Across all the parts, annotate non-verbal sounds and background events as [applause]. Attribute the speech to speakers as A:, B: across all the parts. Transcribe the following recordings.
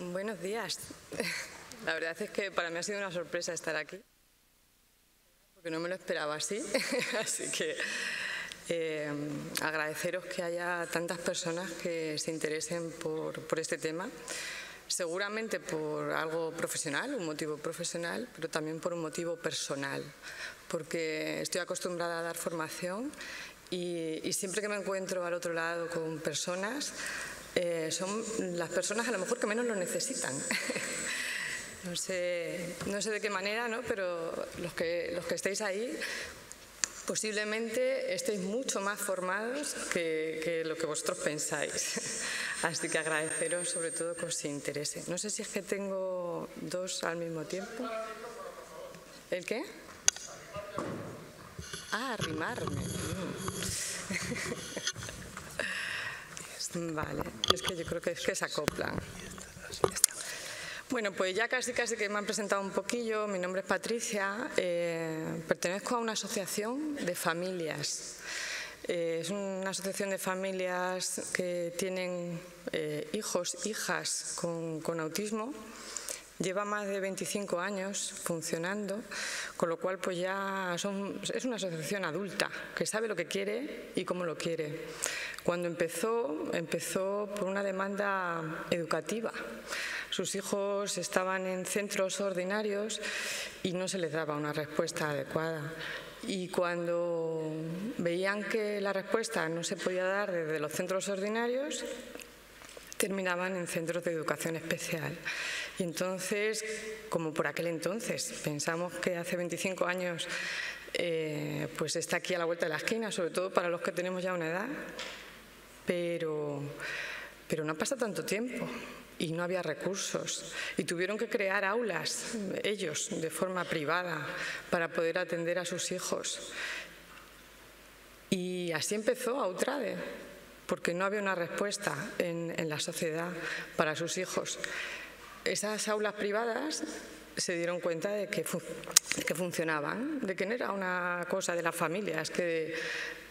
A: Buenos días. [laughs] La verdad es que para mí ha sido una sorpresa estar aquí, porque no me lo esperaba así. [laughs] Así que eh, agradeceros que haya tantas personas que se interesen por, por este tema seguramente por algo profesional, un motivo profesional, pero también por un motivo personal, porque estoy acostumbrada a dar formación y, siempre que me encuentro al otro lado con personas, eh, son las personas a lo mejor que menos lo necesitan. [laughs] no, sé, no sé de qué manera, ¿no? pero los que, los que estéis ahí posiblemente estéis mucho más formados que, lo que vosotros pensáis. [laughs] Así que agradeceros sobre todo que os interese. No sé si es que tengo dos al mismo tiempo. ¿El qué? Ah, arrimarme. Mm. [laughs] vale, es que yo creo que es que se acoplan. Bueno, pues ya casi casi que me han presentado un poquillo. Mi nombre es Patricia, eh, pertenezco a una asociación de familias. Eh, es una asociación de familias que tienen eh, hijos, hijas con, con autismo. Lleva más de 25 años funcionando, con lo cual pues ya son, es una asociación adulta que sabe lo que quiere y cómo lo quiere. Cuando empezó, empezó por una demanda educativa sus hijos estaban en centros ordinarios y no se les daba una respuesta adecuada. Y cuando veían que la respuesta no se podía dar desde los centros ordinarios, terminaban en centros de educación especial. Y entonces, como por aquel entonces, pensamos que hace 25 años eh, pues está aquí a la vuelta de la esquina, sobre todo para los que tenemos ya una edad, pero, pero no pasa tanto tiempo y no había recursos y tuvieron que crear aulas ellos de forma privada para poder atender a sus hijos. Y así empezó Autrade, porque no había una respuesta en, la sociedad para sus hijos. Esas aulas privadas se dieron cuenta de que, que, funcionaban, de que no era una cosa de las familias, que,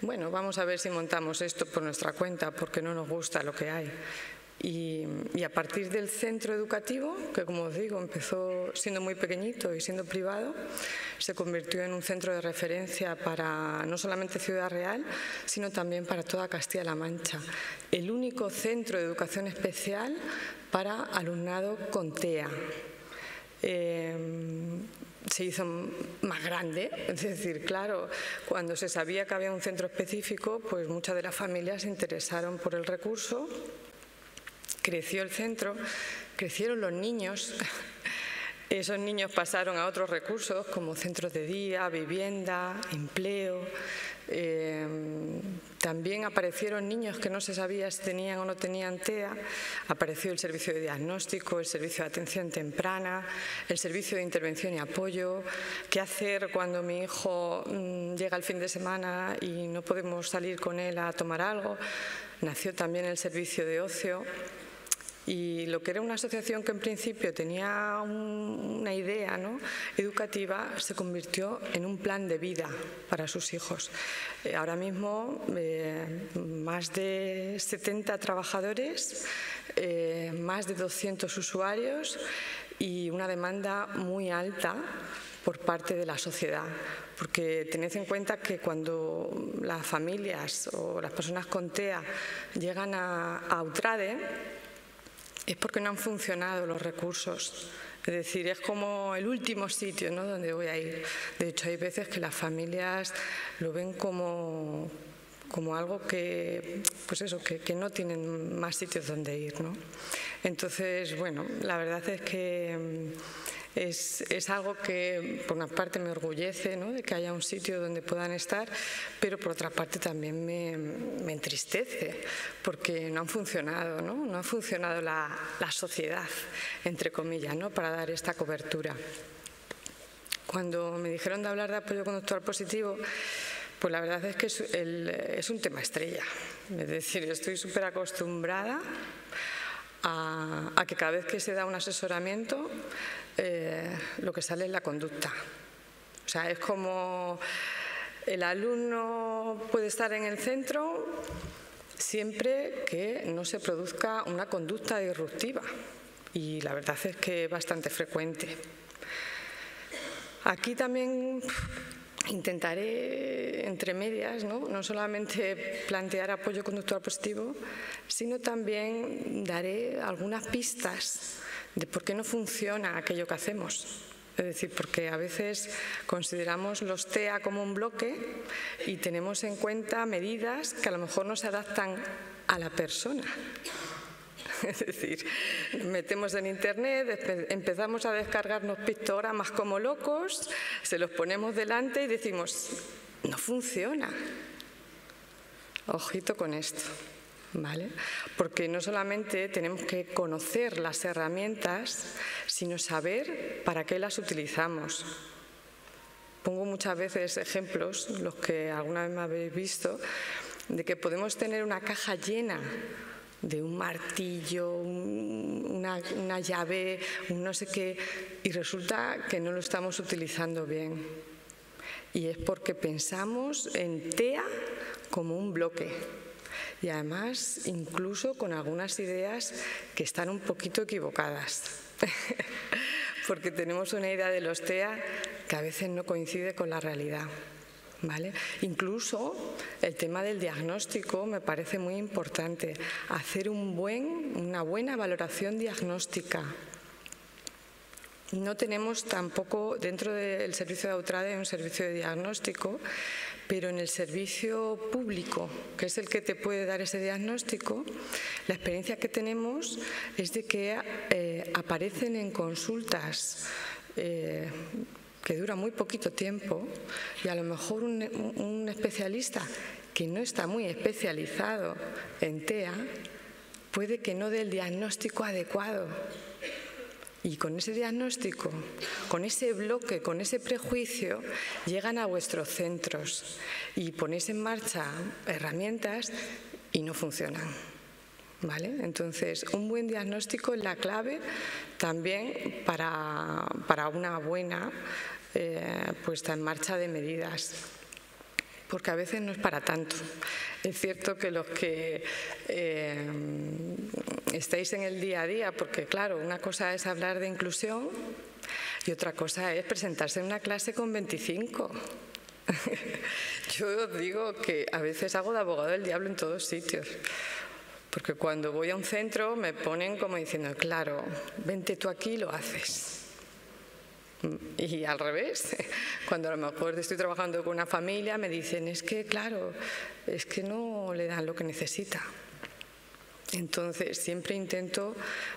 A: bueno, vamos a ver si montamos esto por nuestra cuenta porque no nos gusta lo que hay. Y, a partir del centro educativo, que como os digo empezó siendo muy pequeñito y siendo privado, se convirtió en un centro de referencia para no solamente Ciudad Real, sino también para toda Castilla-La Mancha. El único centro de educación especial para alumnado con TEA. Eh, se hizo más grande, es decir, claro, cuando se sabía que había un centro específico, pues muchas de las familias se interesaron por el recurso creció el centro, crecieron los niños. Esos niños pasaron a otros recursos como centros de día, vivienda, empleo. Eh, también aparecieron niños que no se sabía si tenían o no tenían TEA. Apareció el servicio de diagnóstico, el servicio de atención temprana, el servicio de intervención y apoyo. ¿Qué hacer cuando mi hijo mm, llega el fin de semana y no podemos salir con él a tomar algo? Nació también el servicio de ocio. Y lo que era una asociación que en principio tenía una idea educativa se convirtió en un plan de vida para sus hijos. Eh, ahora mismo eh, más de 70 trabajadores, eh, más de 200 usuarios y una demanda muy alta por parte de la sociedad. Porque tened en cuenta que cuando las familias o las personas con TEA llegan a, a Utrade, es porque no han funcionado los recursos. Es decir, es como el último sitio ¿no? donde voy a ir. De hecho, hay veces que las familias lo ven como, como algo que, pues eso, que, no tienen más sitios donde ir. ¿no? Entonces, bueno, la verdad es que es, algo que por una parte me orgullece de que haya un sitio donde puedan estar, pero por otra parte también me, entristece porque no han funcionado, no, no ha funcionado la, sociedad, entre comillas, ¿no? para dar esta cobertura. Cuando me dijeron de hablar de apoyo conductual positivo, pues la verdad es que es, un tema estrella. Es decir, estoy súper acostumbrada a, a, que cada vez que se da un asesoramiento eh, lo que sale es la conducta. O sea, es como el alumno puede estar en el centro siempre que no se produzca una conducta disruptiva. y la verdad es que es bastante frecuente. Aquí también intentaré, entre medias, ¿no? no solamente plantear apoyo conductual positivo, sino también daré algunas pistas de por qué no funciona aquello que hacemos. Es decir, porque a veces consideramos los TEA como un bloque y tenemos en cuenta medidas que a lo mejor no se adaptan a la persona. [laughs] Es decir, metemos en internet, empezamos a descargarnos pictogramas como locos, se los ponemos delante y decimos, no funciona. Ojito con esto. Porque no solamente tenemos que conocer las herramientas, sino saber para qué las utilizamos. Pongo muchas veces ejemplos, los que alguna vez me habéis visto, de que podemos tener una caja llena de un martillo, una, llave, un no sé qué, y resulta que no lo estamos utilizando bien. Y es porque pensamos en TEA como un bloque. Y además, incluso con algunas ideas que están un poquito equivocadas. [laughs] porque tenemos una idea de los TEA que a veces no coincide con la realidad. Incluso el tema del diagnóstico me parece muy importante, hacer un buen, una buena valoración diagnóstica. No tenemos tampoco, dentro del servicio de Autrade, un servicio de diagnóstico, pero en el servicio público, que es el que te puede dar ese diagnóstico, la experiencia que tenemos es de que eh, aparecen en consultas eh, que dura muy poquito tiempo y a lo mejor un, especialista que no está muy especializado en TEA puede que no dé el diagnóstico adecuado. Y con ese diagnóstico, con ese bloque, con ese prejuicio, llegan a vuestros centros y ponéis en marcha herramientas y no funcionan. ¿Vale? Entonces, un buen diagnóstico es la clave también para, una buena eh, puesta en marcha de medidas porque a veces no es para tanto. Es cierto que los que eh, estáis en el día a día, porque claro, una cosa es hablar de inclusión y otra cosa es presentarse en una clase con 25. [laughs] Yo digo que a veces hago de abogado del diablo en todos sitios. Porque cuando voy a un centro me ponen como diciendo, claro, vente tú aquí y lo haces. Y al revés, [laughs] cuando a lo mejor estoy trabajando con una familia me dicen, es que claro, es que no le dan lo que necesita. Entonces, siempre intento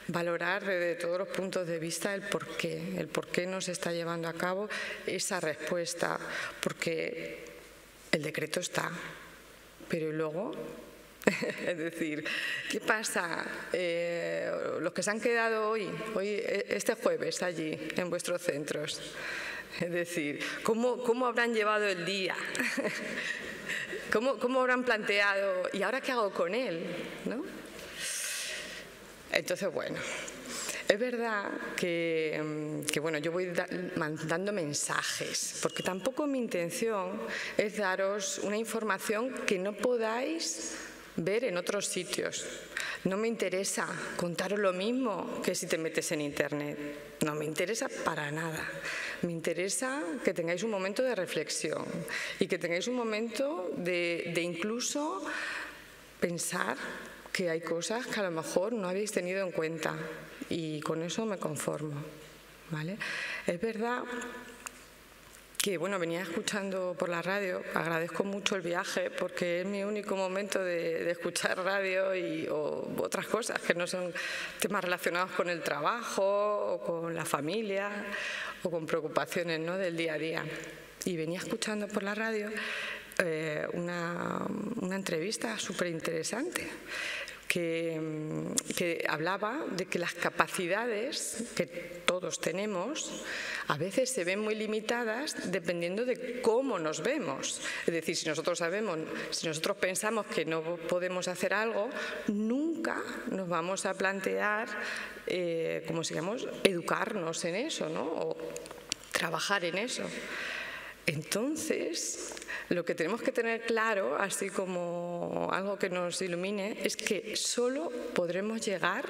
A: valorar desde todos los puntos de vista el por qué, el por qué no se está llevando a cabo esa respuesta, porque el decreto está, pero luego [laughs] es decir, ¿qué pasa? Eh, los que se han quedado hoy, hoy, e, este jueves allí en vuestros centros, es decir, ¿cómo, cómo habrán llevado el día? [laughs] ¿Cómo, ¿Cómo, habrán planteado? ¿Y ahora qué hago con él? ¿No? Entonces, bueno, es verdad que, que, bueno, yo voy mandando mensajes, porque tampoco mi intención es daros una información que no podáis ver en otros sitios. No me interesa contaros lo mismo que si te metes en Internet. No me interesa para nada. Me interesa que tengáis un momento de reflexión y que tengáis un momento de, incluso pensar que hay cosas que a lo mejor no habéis tenido en cuenta y con eso me conformo. ¿vale? Es verdad que bueno, venía escuchando por la radio, agradezco mucho el viaje porque es mi único momento de, escuchar radio y o, otras cosas que no son temas relacionados con el trabajo o con la familia o con preocupaciones ¿no? del día a día. Y venía escuchando por la radio eh, una, una entrevista súper interesante que, hablaba de que las capacidades que todos tenemos a veces se ven muy limitadas dependiendo de cómo nos vemos. Es decir, si nosotros sabemos, si nosotros pensamos que no podemos hacer algo, nunca nos vamos a plantear, eh, como educarnos en eso, ¿no? O trabajar en eso. Entonces, lo que tenemos que tener claro, así como algo que nos ilumine, es que solo podremos llegar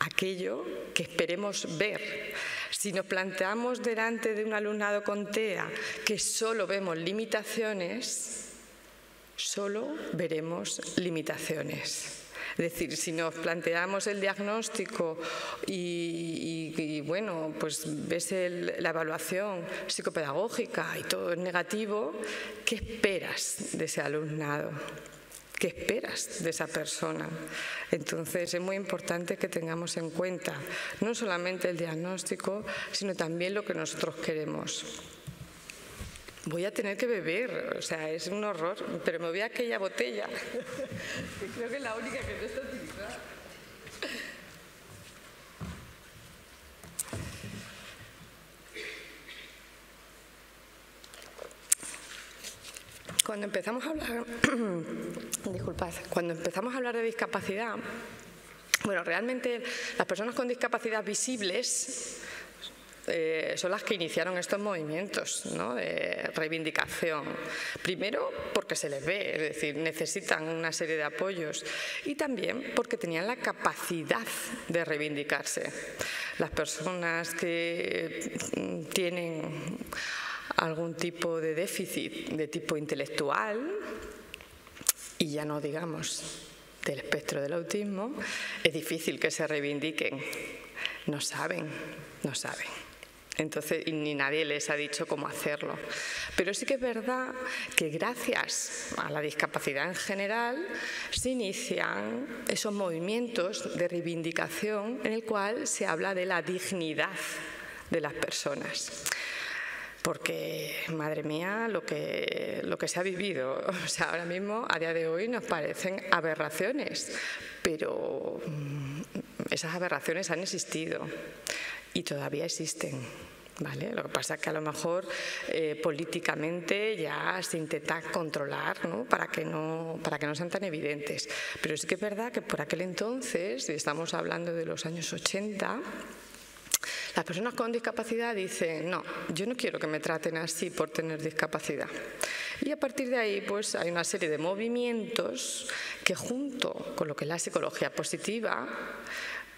A: aquello que esperemos ver. Si nos planteamos delante de un alumnado con TEA que solo vemos limitaciones, solo veremos limitaciones. Es decir, si nos planteamos el diagnóstico y, bueno, pues ves la evaluación psicopedagógica y todo es negativo, ¿qué esperas de ese alumnado? ¿Qué esperas de esa persona? Entonces es muy importante que tengamos en cuenta no solamente el diagnóstico, sino también lo que nosotros queremos voy a tener que beber, o sea, es un horror, pero me voy a aquella botella, [laughs] que creo que es la única que no está utilizada. Cuando empezamos a hablar, [clears throat] disculpad, cuando empezamos a hablar de discapacidad, bueno, realmente las personas con discapacidad visibles eh, son las que iniciaron estos movimientos de reivindicación. Primero porque se les ve, es decir, necesitan una serie de apoyos y también porque tenían la capacidad de reivindicarse. Las personas que mm, tienen algún tipo de déficit de tipo intelectual, y ya no digamos del espectro del autismo, es difícil que se reivindiquen. No saben, no saben. Entonces, ni nadie les ha dicho cómo hacerlo. Pero sí que es verdad que gracias a la discapacidad en general se inician esos movimientos de reivindicación en el cual se habla de la dignidad de las personas porque, madre mía, lo que, lo que se ha vivido, o sea, ahora mismo, a día de hoy, nos parecen aberraciones, pero mm, esas aberraciones han existido y todavía existen. Lo que pasa es que a lo mejor eh, políticamente ya se intenta controlar ¿no? Para, que no, para que no sean tan evidentes. Pero sí que es verdad que por aquel entonces, y estamos hablando de los años 80, las personas con discapacidad dicen, no, yo no quiero que me traten así por tener discapacidad. Y a partir de ahí, pues hay una serie de movimientos que junto con lo que es la psicología positiva,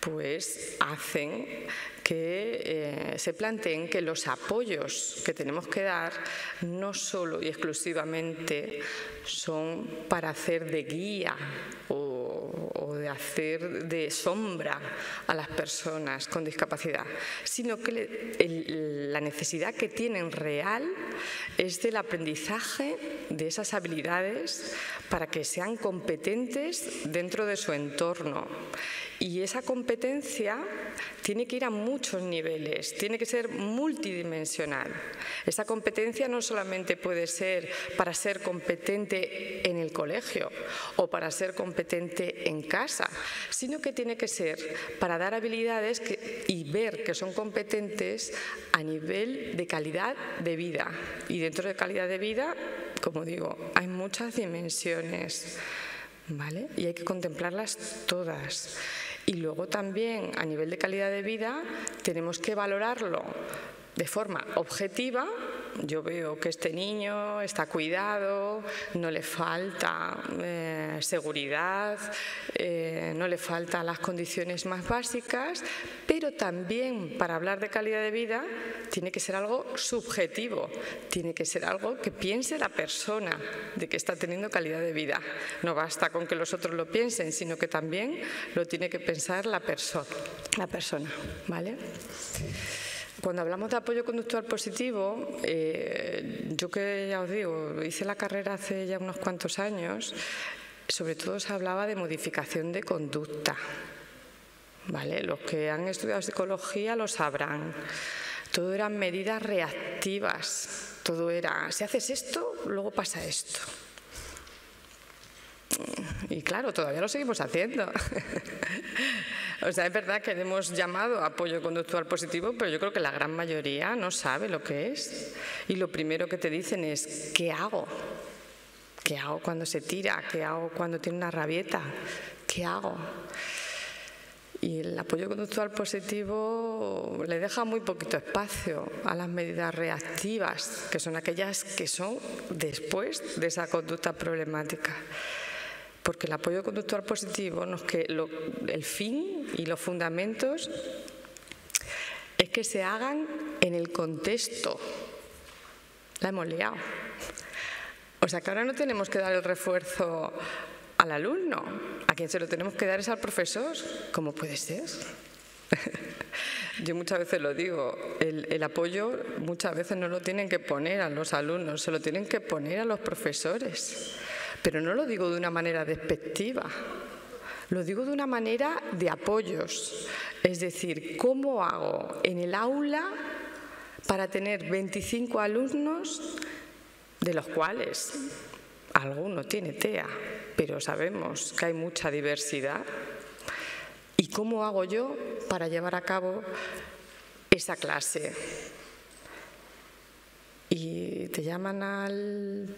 A: pues hacen que eh, se planteen que los apoyos que tenemos que dar no solo y exclusivamente son para hacer de guía o, de hacer de sombra a las personas con discapacidad, sino que la necesidad que tienen real es del aprendizaje de esas habilidades para que sean competentes dentro de su entorno y esa competencia tiene que ir a muchos niveles, tiene que ser multidimensional. Esa competencia no solamente puede ser para ser competente en el colegio o para ser competente en casa, sino que tiene que ser para dar habilidades y ver que son competentes a nivel de calidad de vida. Y dentro de calidad de vida, como digo, hay muchas dimensiones. ¿Vale? Y hay que contemplarlas todas. Y luego también a nivel de calidad de vida tenemos que valorarlo de forma objetiva yo veo que este niño está cuidado, no le falta eh, seguridad, eh, no le faltan las condiciones más básicas, pero también para hablar de calidad de vida tiene que ser algo subjetivo, tiene que ser algo que piense la persona de que está teniendo calidad de vida. No basta con que los otros lo piensen, sino que también lo tiene que pensar la, persona la persona. ¿vale? Cuando hablamos de apoyo conductual positivo, eh, yo que ya os digo, hice la carrera hace ya unos cuantos años, sobre todo se hablaba de modificación de conducta. ¿Vale? Los que han estudiado psicología lo sabrán. Todo eran medidas reactivas. Todo era, si haces esto, luego pasa esto. Y claro, todavía lo seguimos haciendo. [laughs] o sea, es verdad que hemos llamado apoyo conductual positivo, pero yo creo que la gran mayoría no sabe lo que es. Y lo primero que te dicen es, ¿qué hago? ¿Qué hago cuando se tira? ¿Qué hago cuando tiene una rabieta? ¿Qué hago? Y el apoyo conductual positivo le deja muy poquito espacio a las medidas reactivas, que son aquellas que son después de esa conducta problemática porque el apoyo conductual positivo, que el fin y los fundamentos es que se hagan en el contexto. La hemos liado. O sea que ahora no tenemos que dar el refuerzo al alumno, a quien se lo tenemos que dar es al profesor. ¿Cómo puede ser? [laughs] Yo muchas veces lo digo, el, apoyo muchas veces no lo tienen que poner a los alumnos, se lo tienen que poner a los profesores. Pero no lo digo de una manera despectiva, lo digo de una manera de apoyos. Es decir, ¿cómo hago en el aula para tener 25 alumnos de los cuales alguno tiene TEA, pero sabemos que hay mucha diversidad. ¿Y cómo hago yo para llevar a cabo esa clase? Y te llaman al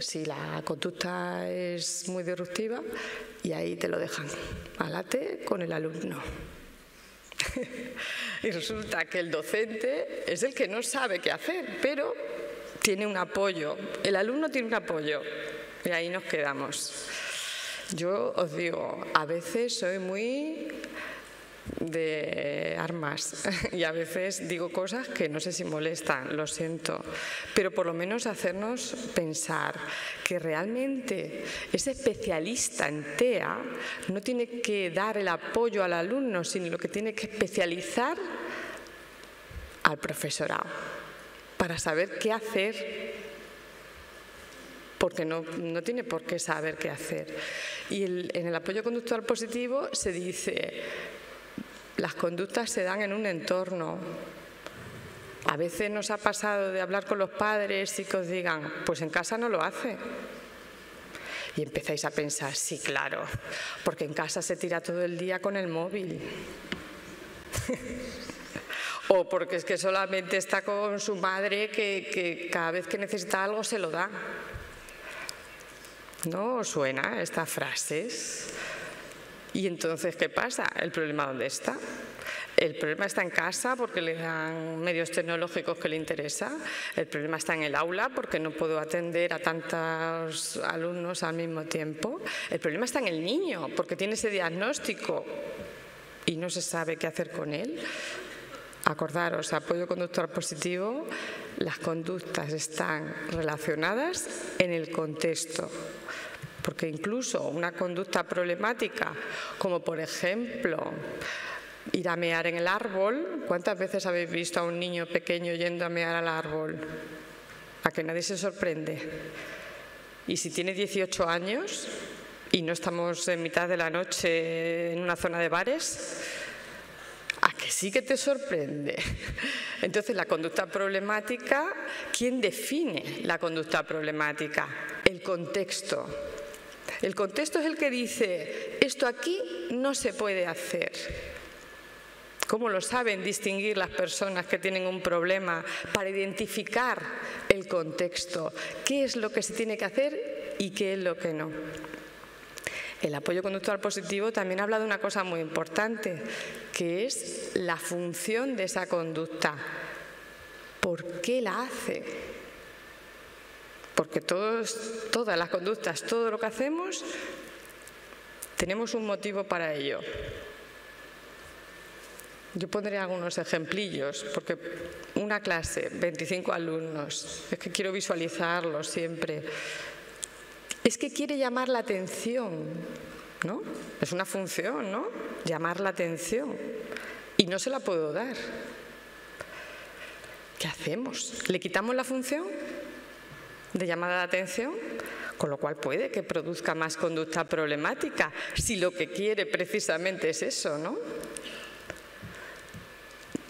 A: Si la conducta es muy disruptiva y ahí te lo dejan al AT con el alumno. [laughs] y resulta que el docente es el que no sabe qué hacer, pero tiene un apoyo, el alumno tiene un apoyo y ahí nos quedamos. Yo os digo, a veces soy muy de armas [laughs] y a veces digo cosas que no sé si molestan, lo siento, pero por lo menos hacernos pensar que realmente ese especialista en TEA no tiene que dar el apoyo al alumno, sino lo que tiene que especializar al profesorado para saber qué hacer porque no, tiene por qué saber qué hacer. Y en el apoyo conductual positivo se dice, las conductas se dan en un entorno. A veces nos ha pasado de hablar con los padres y que os digan, pues en casa no lo hace. Y empezáis a pensar, sí, claro, porque en casa se tira todo el día con el móvil. [laughs] o porque es que solamente está con su madre que, cada vez que necesita algo se lo da. ¿No os suena estas frases? Y entonces, ¿qué pasa? ¿El problema dónde está? El problema está en casa porque le dan medios tecnológicos que le interesa. El problema está en el aula porque no puedo atender a tantos alumnos al mismo tiempo. El problema está en el niño porque tiene ese diagnóstico y no se sabe qué hacer con él. Acordaros, apoyo conductual positivo, las conductas están relacionadas en el contexto porque incluso una conducta problemática, como por ejemplo ir a mear en el árbol, ¿cuántas veces habéis visto a un niño pequeño yendo a mear al árbol? A que nadie se sorprende. Y si tiene 18 años y no estamos en mitad de la noche en una zona de bares, a que sí que te sorprende. [laughs] Entonces, la conducta problemática, ¿quién define la conducta problemática? El contexto. El contexto es el que dice, esto aquí no se puede hacer. ¿Cómo lo saben distinguir las personas que tienen un problema para identificar el contexto? ¿Qué es lo que se tiene que hacer y qué es lo que no? El apoyo conductual positivo también habla de una cosa muy importante, que es la función de esa conducta. ¿Por qué la hace? Porque todos, todas las conductas, todo lo que hacemos, tenemos un motivo para ello. Yo pondré algunos ejemplillos, porque una clase, 25 alumnos, es que quiero visualizarlo siempre. Es que quiere llamar la atención, ¿no? Es una función, ¿no? Llamar la atención. Y no se la puedo dar. ¿Qué hacemos? ¿Le quitamos la función? De llamada de atención, con lo cual puede que produzca más conducta problemática, si lo que quiere precisamente es eso, ¿no?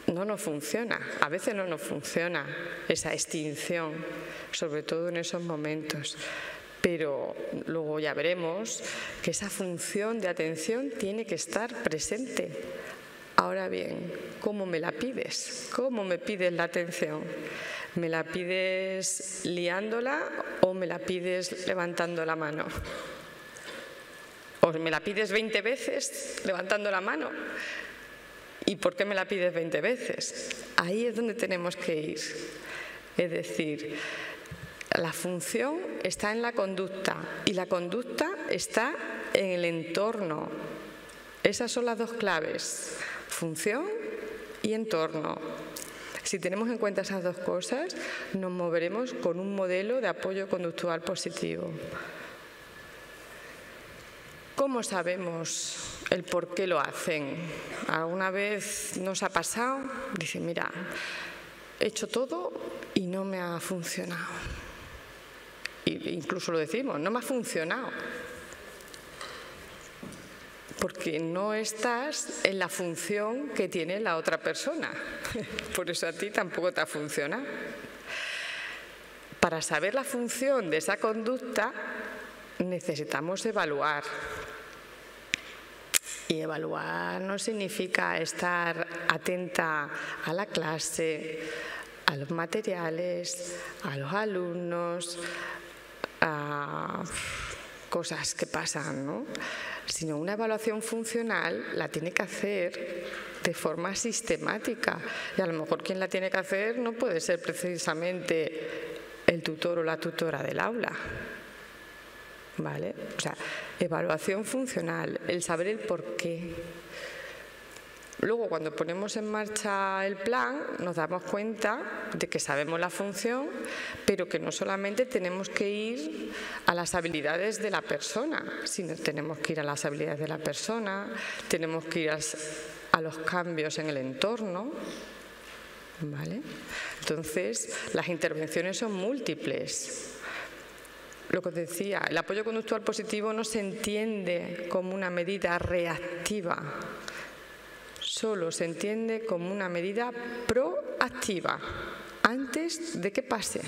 A: No nos funciona, a veces no nos funciona esa extinción, sobre todo en esos momentos. Pero luego ya veremos que esa función de atención tiene que estar presente. Ahora bien, ¿cómo me la pides? ¿Cómo me pides la atención? ¿Me la pides liándola o me la pides levantando la mano? ¿O me la pides 20 veces levantando la mano? ¿Y por qué me la pides 20 veces? Ahí es donde tenemos que ir. Es decir, La función está en la conducta y la conducta está en el entorno. Esas son las dos claves, función y entorno. Si tenemos en cuenta esas dos cosas, nos moveremos con un modelo de apoyo conductual positivo. ¿Cómo sabemos el por qué lo hacen? ¿Alguna vez nos ha pasado? Dice, mira, he hecho todo y no me ha funcionado. incluso lo decimos, no me ha funcionado porque no estás en la función que tiene la otra persona. [laughs] Por eso a ti tampoco te ha funcionado. Para saber la función de esa conducta necesitamos evaluar. Y evaluar no significa estar atenta a la clase, a los materiales, a los alumnos, a cosas que pasan, ¿no? Sino una evaluación funcional la tiene que hacer de forma sistemática. Y a lo mejor quien la tiene que hacer no puede ser precisamente el tutor o la tutora del aula. ¿Vale? O sea, evaluación funcional, el saber el por qué. Luego, cuando ponemos en marcha el plan, nos damos cuenta de que sabemos la función, pero que no solamente tenemos que ir a las habilidades de la persona, sino tenemos que ir a las habilidades de la persona, tenemos que ir a, los cambios en el entorno. ¿Vale? Entonces, las intervenciones son múltiples. Lo que os decía, el apoyo conductual positivo no se entiende como una medida reactiva solo se entiende como una medida proactiva antes de que pase.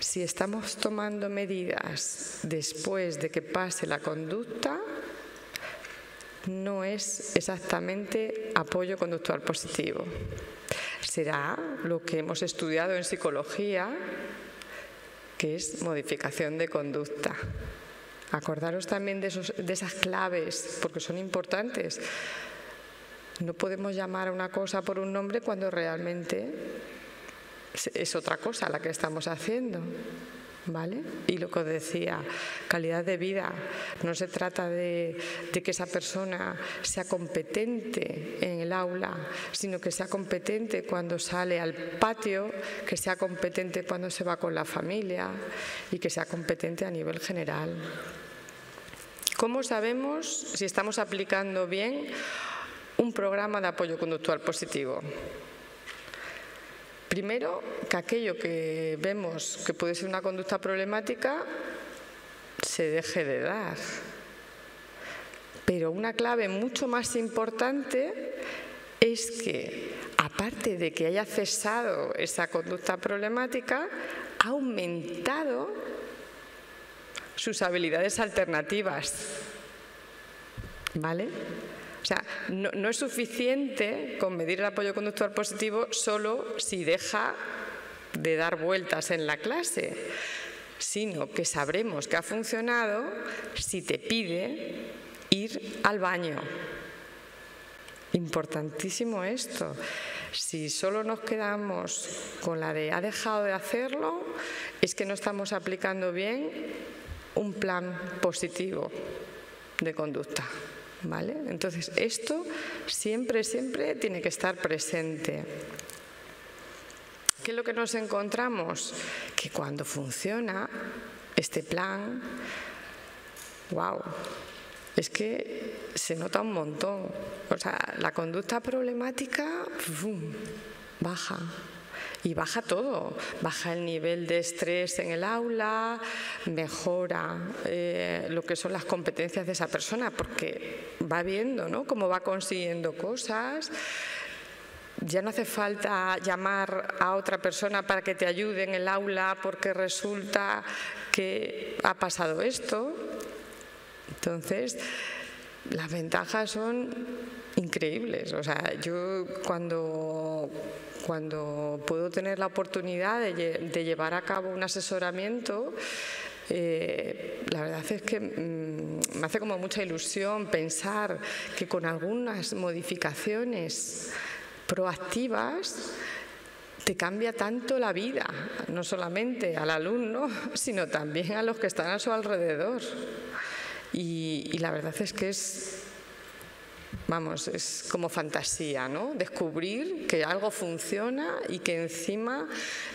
A: Si estamos tomando medidas después de que pase la conducta, no es exactamente apoyo conductual positivo. Será lo que hemos estudiado en psicología, que es modificación de conducta. Acordaros también de, esas claves, porque son importantes. No podemos llamar a una cosa por un nombre cuando realmente es otra cosa la que estamos haciendo. Y lo que decía, calidad de vida, no se trata de, de, que esa persona sea competente en el aula, sino que sea competente cuando sale al patio, que sea competente cuando se va con la familia y que sea competente a nivel general. ¿Cómo sabemos si estamos aplicando bien un programa de apoyo conductual positivo? Primero, que aquello que vemos que puede ser una conducta problemática se deje de dar. Pero una clave mucho más importante es que, aparte de que haya cesado esa conducta problemática, ha aumentado sus habilidades alternativas. ¿Vale? O sea, no, es suficiente con medir el apoyo conductual positivo solo si deja de dar vueltas en la clase, sino que sabremos que ha funcionado si te pide ir al baño. Importantísimo esto. Si solo nos quedamos con la de ha dejado de hacerlo, es que no estamos aplicando bien un plan positivo de conducta. ¿Vale? Entonces, esto siempre, siempre tiene que estar presente. ¿Qué es lo que nos encontramos? Que cuando funciona este plan, wow, es que se nota un montón. O sea, la conducta problemática baja y baja todo, baja el nivel de estrés en el aula, mejora eh, lo que son las competencias de esa persona, porque va viendo ¿no? cómo va consiguiendo cosas. Ya no hace falta llamar a otra persona para que te ayude en el aula porque resulta que ha pasado esto. Entonces, las ventajas son increíbles. O sea, yo cuando cuando puedo tener la oportunidad de, llevar a cabo un asesoramiento, eh, la verdad es que mm, me hace como mucha ilusión pensar que con algunas modificaciones proactivas te cambia tanto la vida, no solamente al alumno, [laughs] sino también a los que están a su alrededor. Y, la verdad es que es, vamos, es como fantasía, ¿no? Descubrir que algo funciona y que encima,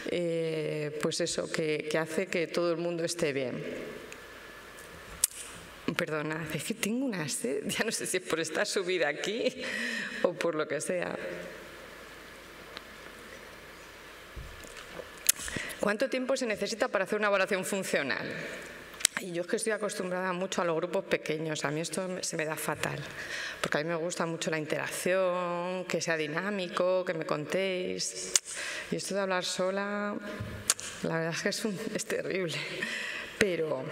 A: eh, pues eso, que, que hace que todo el mundo esté bien. Perdona, es que tengo una sed, [laughs] ya no sé si es por estar subida aquí o por lo que sea. ¿Cuánto tiempo se necesita para hacer una evaluación funcional? Y yo es que estoy acostumbrada mucho a los grupos pequeños, a mí esto se me da fatal, porque a mí me gusta mucho la interacción, que sea dinámico, que me contéis. Y esto de hablar sola, la verdad es que es, es terrible. Pero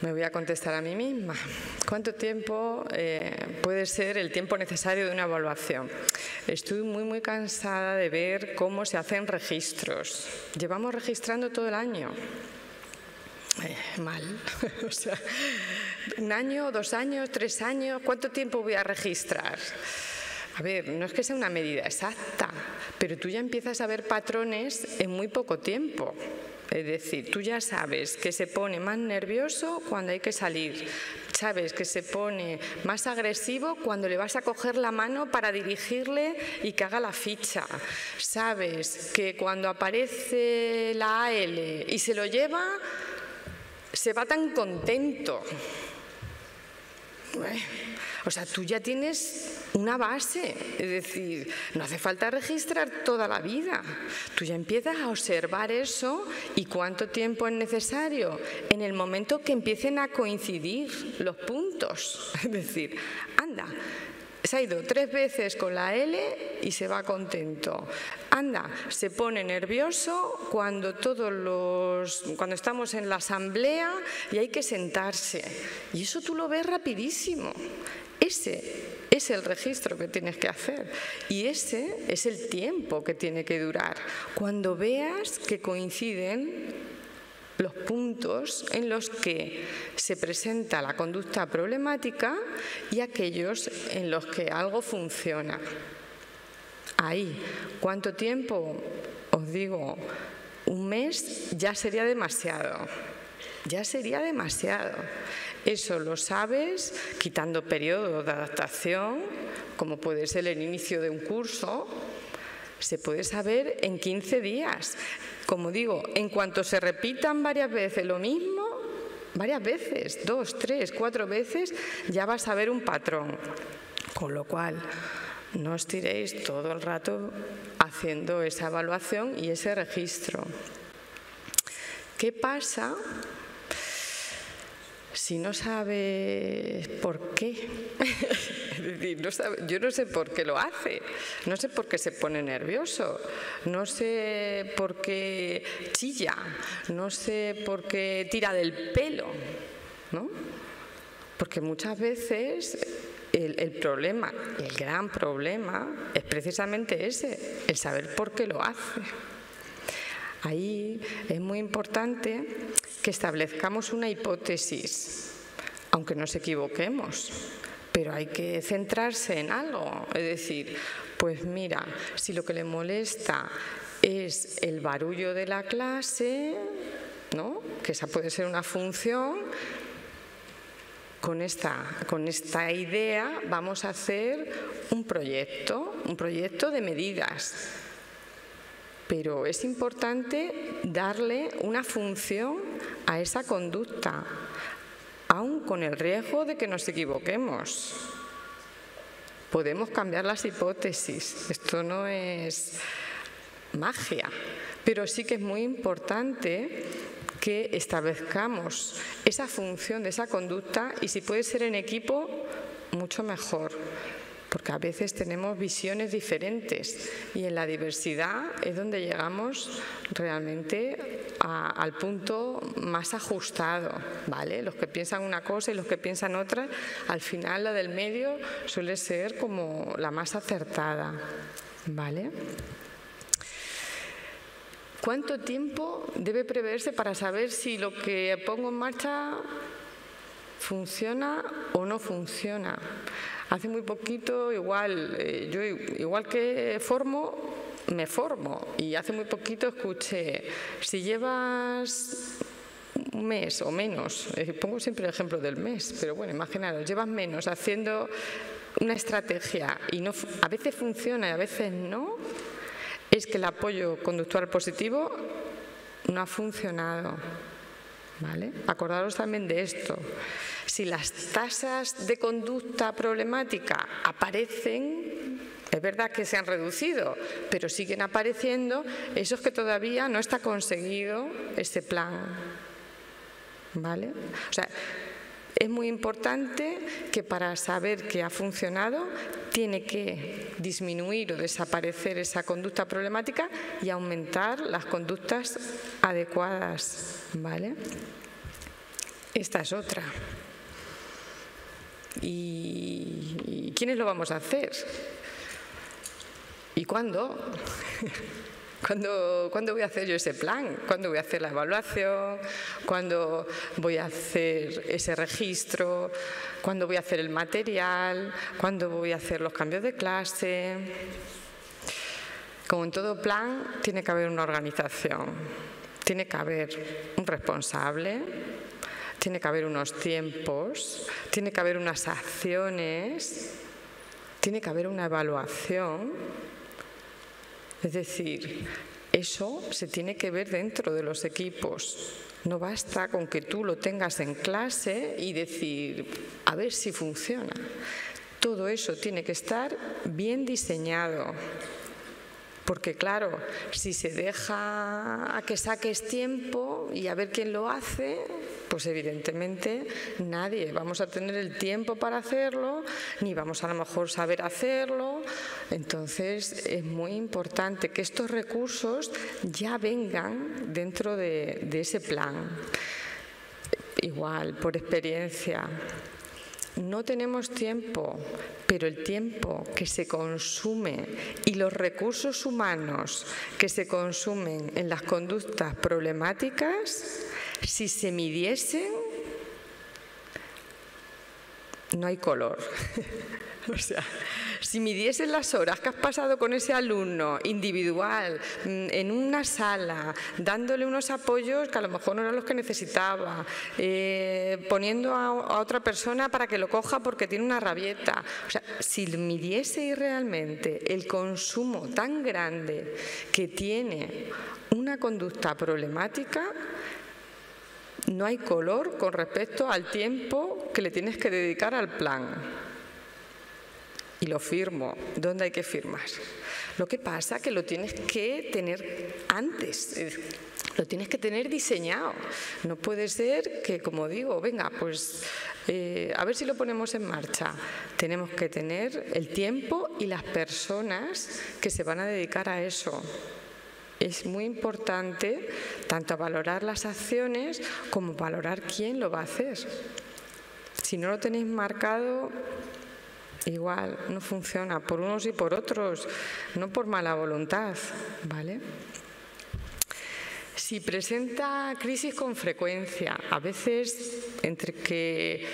A: me voy a contestar a mí misma. ¿Cuánto tiempo eh, puede ser el tiempo necesario de una evaluación? Estoy muy, muy cansada de ver cómo se hacen registros. Llevamos registrando todo el año. Eh, mal. [laughs] o sea, un año, dos años, tres años. ¿Cuánto tiempo voy a registrar? A ver, no es que sea una medida exacta, pero tú ya empiezas a ver patrones en muy poco tiempo. Es decir, tú ya sabes que se pone más nervioso cuando hay que salir, sabes que se pone más agresivo cuando le vas a coger la mano para dirigirle y que haga la ficha, sabes que cuando aparece la AL y se lo lleva, se va tan contento. O sea, tú ya tienes una base, es decir, no hace falta registrar toda la vida. Tú ya empiezas a observar eso y cuánto tiempo es necesario en el momento que empiecen a coincidir los puntos. [laughs] Es decir, anda, se ha ido tres veces con la L y se va contento. Anda, se pone nervioso cuando todos los cuando estamos en la asamblea y hay que sentarse. Y eso tú lo ves rapidísimo. Ese es el registro que tienes que hacer y ese es el tiempo que tiene que durar. Cuando veas que coinciden los puntos en los que se presenta la conducta problemática y aquellos en los que algo funciona. Ahí, ¿cuánto tiempo? Os digo, un mes ya sería demasiado. Ya sería demasiado. Eso lo sabes quitando periodos de adaptación, como puede ser el inicio de un curso, se puede saber en 15 días. Como digo, en cuanto se repitan varias veces lo mismo, varias veces, dos, tres, cuatro veces, ya vas a ver un patrón. Con lo cual, no os tiréis todo el rato haciendo esa evaluación y ese registro. ¿Qué pasa si no sabes por qué, [laughs] yo no sé por qué lo hace, no sé por qué se pone nervioso, no sé por qué chilla, no sé por qué tira del pelo, ¿no? Porque muchas veces el, problema, el gran problema, es precisamente ese, el saber por qué lo hace. Ahí es muy importante que establezcamos una hipótesis, aunque nos equivoquemos, pero hay que centrarse en algo. Es decir, pues mira, si lo que le molesta es el barullo de la clase, ¿no? que esa puede ser una función, con esta, con esta idea vamos a hacer un proyecto, un proyecto de medidas pero es importante darle una función a esa conducta, aun con el riesgo de que nos equivoquemos. Podemos cambiar las hipótesis, esto no es magia, pero sí que es muy importante que establezcamos esa función de esa conducta y si puede ser en equipo, mucho mejor porque a veces tenemos visiones diferentes y en la diversidad es donde llegamos realmente al punto más ajustado, ¿vale? Los que piensan una cosa y los que piensan otra, al final la del medio suele ser como la más acertada, ¿vale? ¿Cuánto tiempo debe preverse para saber si lo que pongo en marcha funciona o no funciona? Hace muy poquito, igual, eh, yo igual que formo, me formo y hace muy poquito escuché, si llevas un mes o menos, pongo siempre el ejemplo del mes, pero bueno, imaginaros, llevas menos haciendo una estrategia y no, a veces funciona y a veces no, es que el apoyo conductual positivo no ha funcionado. ¿Vale? Acordaros también de esto. Si las tasas de conducta problemática aparecen, es verdad que se han reducido, pero siguen apareciendo, eso es que todavía no está conseguido ese plan. ¿Vale? O sea, es muy importante que para saber que ha funcionado tiene que disminuir o desaparecer esa conducta problemática y aumentar las conductas adecuadas. ¿vale? Esta es otra. ¿Y quiénes lo vamos a hacer? ¿Y cuándo? [laughs] ¿Cuándo, voy a hacer yo ese plan? ¿Cuándo voy a hacer la evaluación? ¿Cuándo voy a hacer ese registro? ¿Cuándo voy a hacer el material? ¿Cuándo voy a hacer los cambios de clase? Como en todo plan, tiene que haber una organización, tiene que haber un responsable, tiene que haber unos tiempos, tiene que haber unas acciones, tiene que haber una evaluación es decir, eso se tiene que ver dentro de los equipos. No basta con que tú lo tengas en clase y decir, a ver si funciona. Todo eso tiene que estar bien diseñado. Porque claro, si se deja a que saques tiempo y a ver quién lo hace, pues evidentemente nadie vamos a tener el tiempo para hacerlo, ni vamos a lo mejor saber hacerlo. Entonces es muy importante que estos recursos ya vengan dentro de, de ese plan. Igual, por experiencia, no tenemos tiempo, pero el tiempo que se consume y los recursos humanos que se consumen en las conductas problemáticas, si se midiesen, no hay color. [laughs] o sea, si midieses las horas que has pasado con ese alumno individual, mm, en una sala, dándole unos apoyos que a lo mejor no eran los que necesitaba, eh, poniendo a, otra persona para que lo coja porque tiene una rabieta. O sea, si midiese realmente el consumo tan grande que tiene una conducta problemática, no hay color con respecto al tiempo que le tienes que dedicar al plan y lo firmo. ¿Dónde hay que firmar? Lo que pasa es que lo tienes que tener antes, lo tienes que tener diseñado. No puede ser que, como digo, venga, pues eh, a ver si lo ponemos en marcha. Tenemos que tener el tiempo y las personas que se van a dedicar a eso. Es muy importante tanto valorar las acciones como valorar quién lo va a hacer. Si no lo tenéis marcado, igual no funciona por unos y por otros, no por mala voluntad, ¿vale? Si presenta crisis con frecuencia, a veces entre que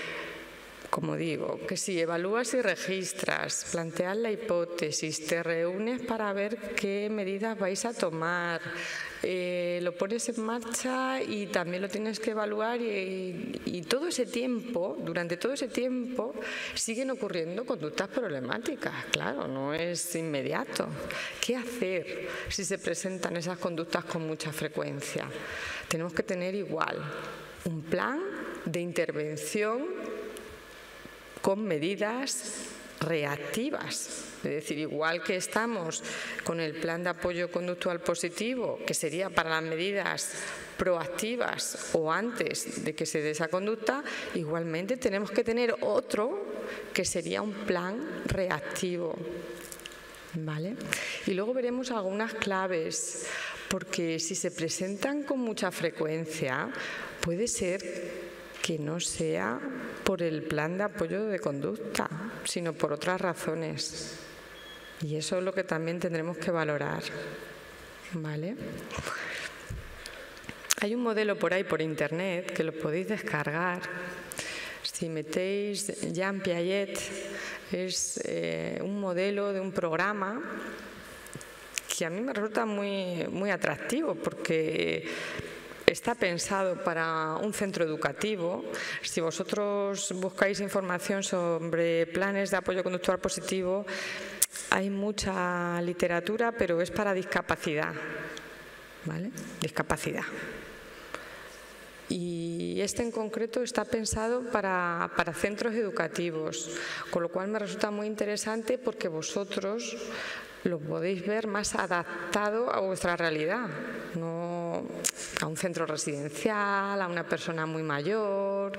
A: como digo, que si evalúas y registras, planteas la hipótesis, te reúnes para ver qué medidas vais a tomar, eh, lo pones en marcha y también lo tienes que evaluar y, todo ese tiempo, durante todo ese tiempo, siguen ocurriendo conductas problemáticas, claro, no es inmediato. ¿Qué hacer si se presentan esas conductas con mucha frecuencia? Tenemos que tener igual un plan de intervención con medidas reactivas. Es decir, igual que estamos con el plan de apoyo conductual positivo, que sería para las medidas proactivas o antes de que se dé esa conducta, igualmente tenemos que tener otro que sería un plan reactivo. ¿Vale? Y luego veremos algunas claves, porque si se presentan con mucha frecuencia, puede ser que no sea por el plan de apoyo de conducta, sino por otras razones. Y eso es lo que también tendremos que valorar. ¿Vale? Hay un modelo por ahí por internet que lo podéis descargar. Si metéis Jean Piaget, es eh, un modelo de un programa que a mí me resulta muy, muy atractivo porque está pensado para un centro educativo. Si vosotros buscáis información sobre planes de apoyo conductual positivo, hay mucha literatura, pero es para discapacidad. ¿Vale? Discapacidad. Y este en concreto está pensado para, para, centros educativos, con lo cual me resulta muy interesante porque vosotros lo podéis ver más adaptado a vuestra realidad, no a un centro residencial, a una persona muy mayor,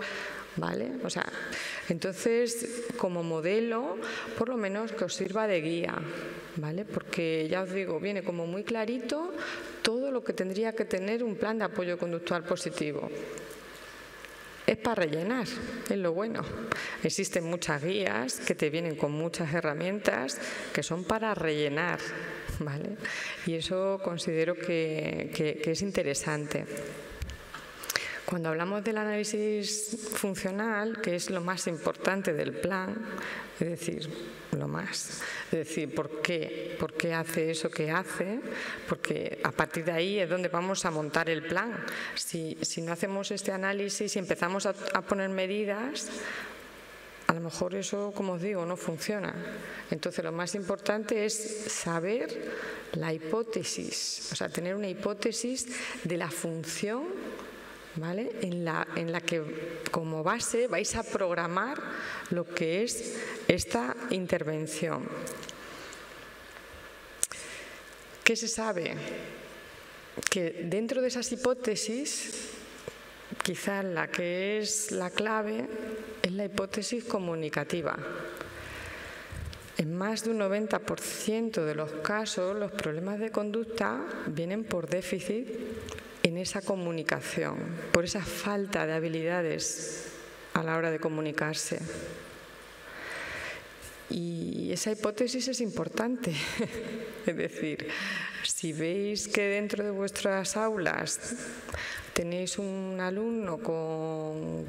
A: ¿vale? O sea, entonces, como modelo, por lo menos que os sirva de guía, ¿vale? Porque ya os digo, viene como muy clarito todo lo que tendría que tener un plan de apoyo conductual positivo. Es para rellenar, es lo bueno. Existen muchas guías que te vienen con muchas herramientas que son para rellenar, ¿vale? Y eso considero que, que es interesante. Cuando hablamos del análisis funcional, que es lo más importante del plan, es decir, lo más, es decir, ¿por qué? ¿Por qué hace eso que hace? Porque a partir de ahí es donde vamos a montar el plan. Si, no hacemos este análisis y empezamos a, a poner medidas, a lo mejor eso, como os digo, no funciona. Entonces, lo más importante es saber la hipótesis, o sea, tener una hipótesis de la función en, la, en la que como base vais a programar lo que es esta intervención. ¿Qué se sabe? Que dentro de esas hipótesis, quizá la que es la clave es la hipótesis comunicativa. En más de un 90% de los casos, los problemas de conducta vienen por déficit en esa comunicación, por esa falta de habilidades a la hora de comunicarse. Y esa hipótesis es importante. [laughs] es decir, si veis que dentro de vuestras aulas tenéis un alumno con,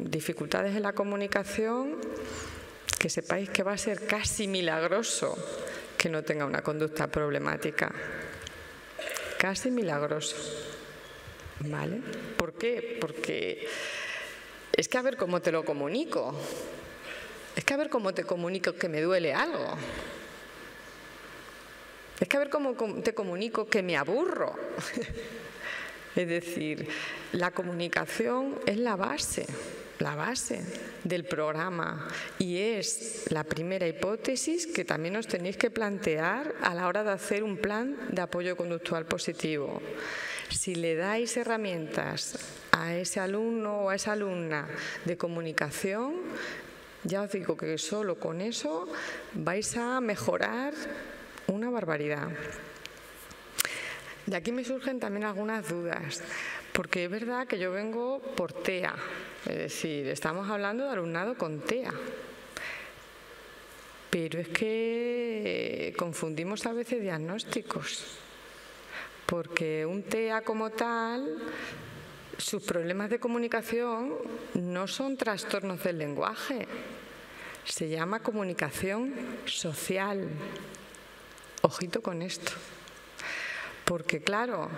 A: dificultades en la comunicación, que sepáis que va a ser casi milagroso que no tenga una conducta problemática. Casi milagroso. ¿Por qué? Porque es que a ver cómo te lo comunico. Es que a ver cómo te comunico que me duele algo. Es que a ver cómo te comunico que me aburro. [laughs] es decir, la comunicación es la base, la base del programa y es la primera hipótesis que también os tenéis que plantear a la hora de hacer un plan de apoyo conductual positivo. Si le dais herramientas a ese alumno o a esa alumna de comunicación, ya os digo que solo con eso vais a mejorar una barbaridad. De aquí me surgen también algunas dudas, porque es verdad que yo vengo por TEA, es decir, estamos hablando de alumnado con TEA. Pero es que confundimos a veces diagnósticos porque un TEA como tal, sus problemas de comunicación no son trastornos del lenguaje, se llama comunicación social. Ojito con esto. Porque claro,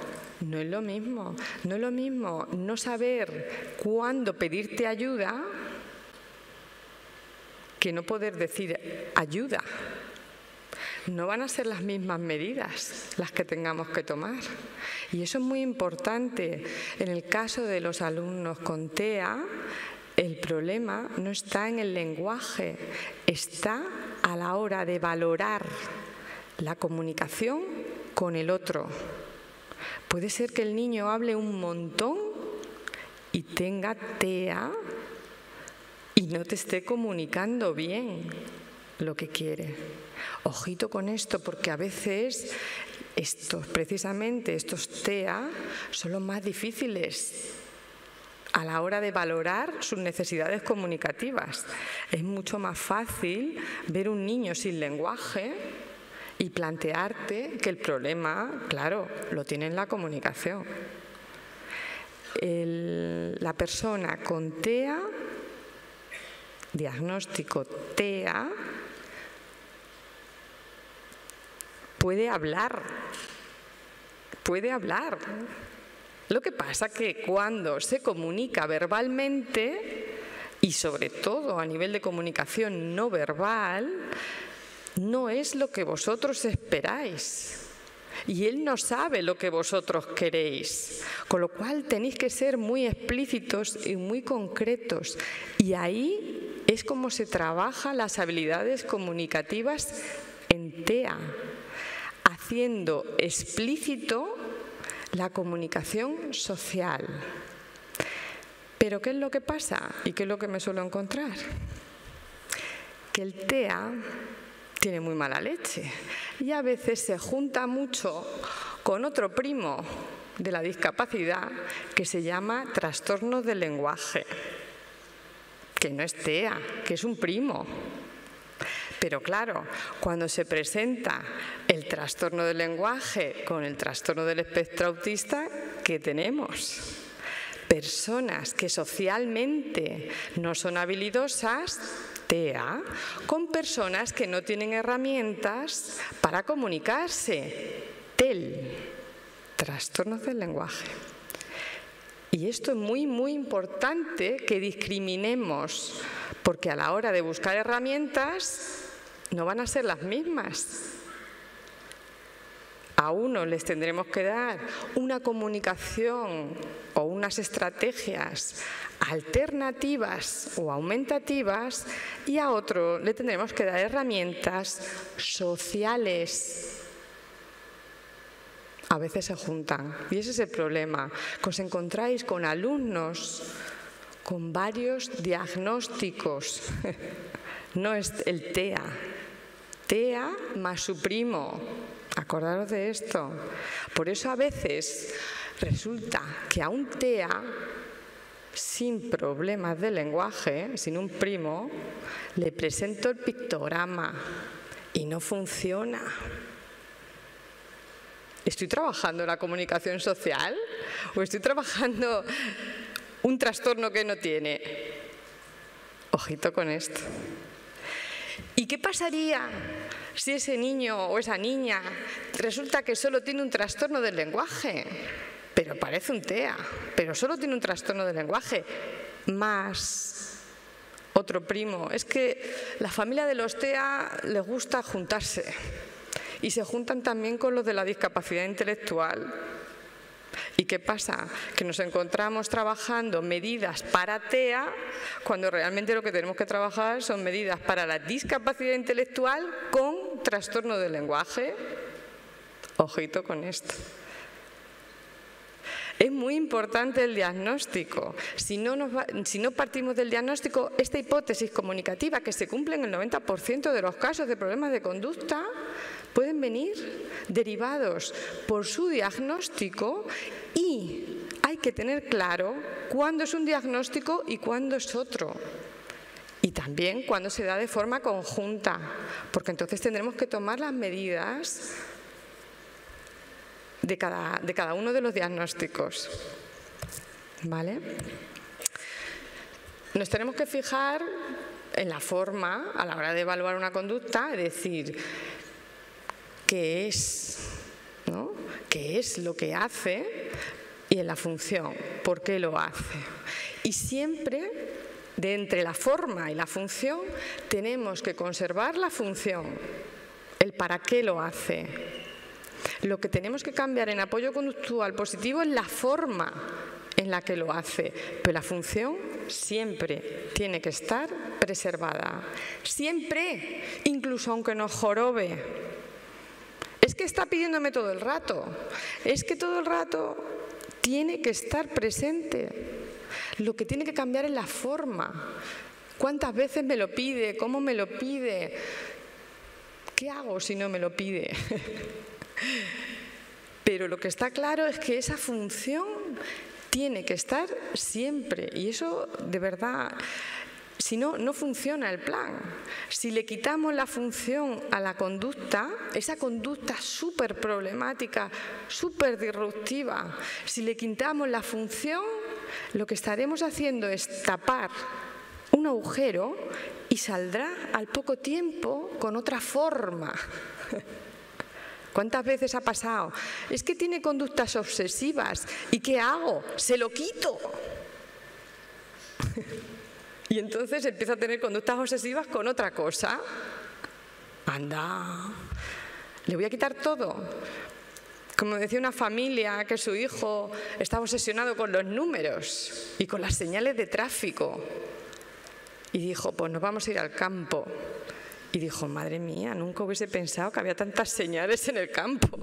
A: no es lo mismo, no es lo mismo no saber cuándo pedirte ayuda que no poder decir ayuda no van a ser las mismas medidas las que tengamos que tomar. Y eso es muy importante. En el caso de los alumnos con TEA, el problema no está en el lenguaje, está a la hora de valorar la comunicación con el otro. Puede ser que el niño hable un montón y tenga TEA y no te esté comunicando bien lo que quiere. Ojito con esto, porque a veces estos, precisamente estos TEA son los más difíciles a la hora de valorar sus necesidades comunicativas. Es mucho más fácil ver un niño sin lenguaje y plantearte que el problema, claro, lo tiene en la comunicación. la persona con TEA, diagnóstico TEA, puede hablar, puede hablar. Lo que pasa que cuando se comunica verbalmente, y sobre todo a nivel de comunicación no verbal, no es lo que vosotros esperáis. Y Él no sabe lo que vosotros queréis. Con lo cual tenéis que ser muy explícitos y muy concretos. Y ahí es como se trabajan las habilidades comunicativas en TEA, haciendo explícito la comunicación social. Pero ¿qué es lo que pasa y qué es lo que me suelo encontrar? Que el TEA tiene muy mala leche y a veces se junta mucho con otro primo de la discapacidad que se llama trastorno del lenguaje, que no es TEA, que es un primo. Pero claro, cuando se presenta el trastorno del lenguaje con el trastorno del espectro autista, ¿qué tenemos? Personas que socialmente no son habilidosas, TEA, con personas que no tienen herramientas para comunicarse, TEL, trastornos del lenguaje. Y esto es muy, muy importante que discriminemos, porque a la hora de buscar herramientas no van a ser las mismas. A uno les tendremos que dar una comunicación o unas estrategias alternativas o aumentativas y a otro le tendremos que dar herramientas sociales. A veces se juntan y ese es el problema, que os encontráis con alumnos con varios diagnósticos. [laughs] No es el TEA, TEA más su primo. Acordaros de esto. Por eso a veces resulta que a un TEA sin problemas de lenguaje, sin un primo, le presento el pictograma y no funciona. ¿Estoy trabajando la comunicación social o estoy trabajando un trastorno que no tiene? Ojito con esto. ¿Y qué pasaría si ese niño o esa niña resulta que solo tiene un trastorno del lenguaje? Pero parece un TEA, pero solo tiene un trastorno del lenguaje, más otro primo. Es que la familia de los TEA les gusta juntarse y se juntan también con los de la discapacidad intelectual ¿Y qué pasa? Que nos encontramos trabajando medidas para TEA cuando realmente lo que tenemos que trabajar son medidas para la discapacidad intelectual con trastorno del lenguaje. Ojito con esto. Es muy importante el diagnóstico. Si no, si no, partimos del diagnóstico, esta hipótesis comunicativa que se cumple en el 90% de los casos de problemas de conducta, pueden venir derivados por su diagnóstico y hay que tener claro cuándo es un diagnóstico y cuándo es otro. Y también cuándo se da de forma conjunta, porque entonces tendremos que tomar las medidas de cada, de cada uno de los diagnósticos. ¿Vale? Nos tenemos que fijar en la forma a la hora de evaluar una conducta, es decir, qué es, ¿no? qué es lo que hace y en la función, por qué lo hace. Y siempre de entre la forma y la función tenemos que conservar la función, el para qué lo hace. Lo que tenemos que cambiar en apoyo conductual positivo es la forma en la que lo hace, pero la función siempre tiene que estar preservada. Siempre, incluso aunque nos jorobe, es que está pidiéndome todo el rato. Es que todo el rato tiene que estar presente. Lo que tiene que cambiar es la forma. ¿Cuántas veces me lo pide? ¿Cómo me lo pide? ¿Qué hago si no me lo pide? [laughs] Pero lo que está claro es que esa función tiene que estar siempre. Y eso de verdad si no, no funciona el plan. Si le quitamos la función a la conducta, esa conducta súper problemática, súper disruptiva, si le quitamos la función, lo que estaremos haciendo es tapar un agujero y saldrá al poco tiempo con otra forma. [laughs] ¿Cuántas veces ha pasado? Es que tiene conductas obsesivas. ¿Y qué hago? Se lo quito. [laughs] y entonces empieza a tener conductas obsesivas con otra cosa. Anda, le voy a quitar todo. Como decía una familia que su hijo estaba obsesionado con los números y con las señales de tráfico. Y dijo, pues nos vamos a ir al campo. Y dijo, madre mía, nunca hubiese pensado que había tantas señales en el campo.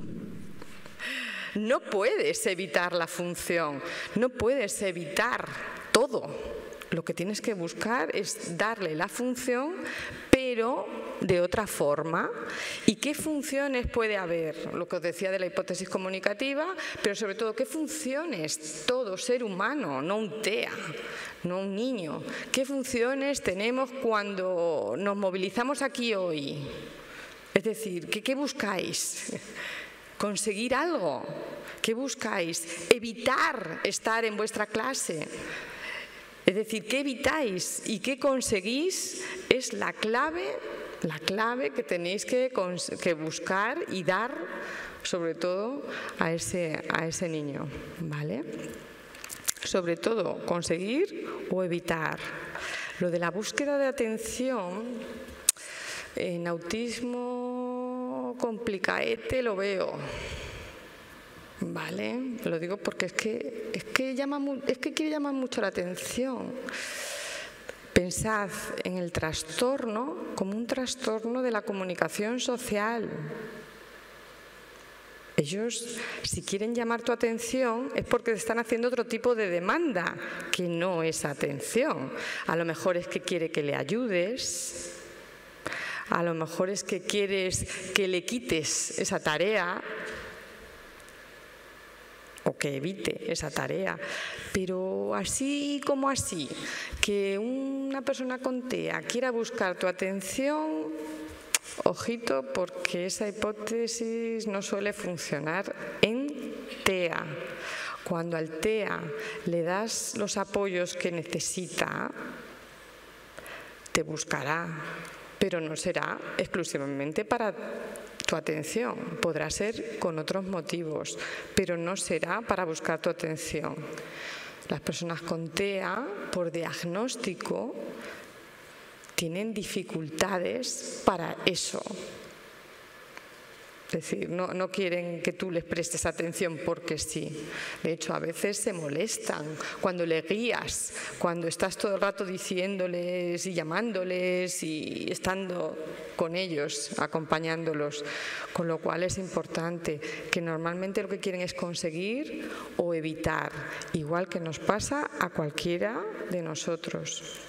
A: No puedes evitar la función, no puedes evitar todo. Lo que tienes que buscar es darle la función, pero de otra forma. ¿Y qué funciones puede haber? Lo que os decía de la hipótesis comunicativa, pero sobre todo, ¿qué funciones todo ser humano, no un TEA, no un niño. ¿Qué funciones tenemos cuando nos movilizamos aquí hoy? Es decir, ¿qué, buscáis? ¿Conseguir algo? ¿Qué buscáis? Evitar estar en vuestra clase. Es decir, ¿qué evitáis y qué conseguís? Es la clave, la clave que tenéis que, buscar y dar, sobre todo, a ese, a ese niño. ¿Vale? sobre todo conseguir o evitar. Lo de la búsqueda de atención en autismo complicaete lo veo. ¿Vale? Lo digo porque es que, es que, quiere llamar mucho la atención. Pensad en el trastorno como un trastorno de la comunicación social. Ellos, si quieren llamar tu atención, es porque están haciendo otro tipo de demanda, que no es atención. A lo mejor es que quiere que le ayudes, a lo mejor es que quieres que le quites esa tarea o que evite esa tarea. Pero así como así, que una persona con TEA quiera buscar tu atención, Ojito porque esa hipótesis no suele funcionar en TEA. Cuando al TEA le das los apoyos que necesita, te buscará, pero no será exclusivamente para tu atención. Podrá ser con otros motivos, pero no será para buscar tu atención. Las personas con TEA, por diagnóstico, tienen dificultades para eso. Es decir, no, quieren que tú les prestes atención porque sí. De hecho, a veces se molestan cuando le guías, cuando estás todo el rato diciéndoles y llamándoles y estando con ellos, acompañándolos. Con lo cual es importante que normalmente lo que quieren es conseguir o evitar, igual que nos pasa a cualquiera de nosotros.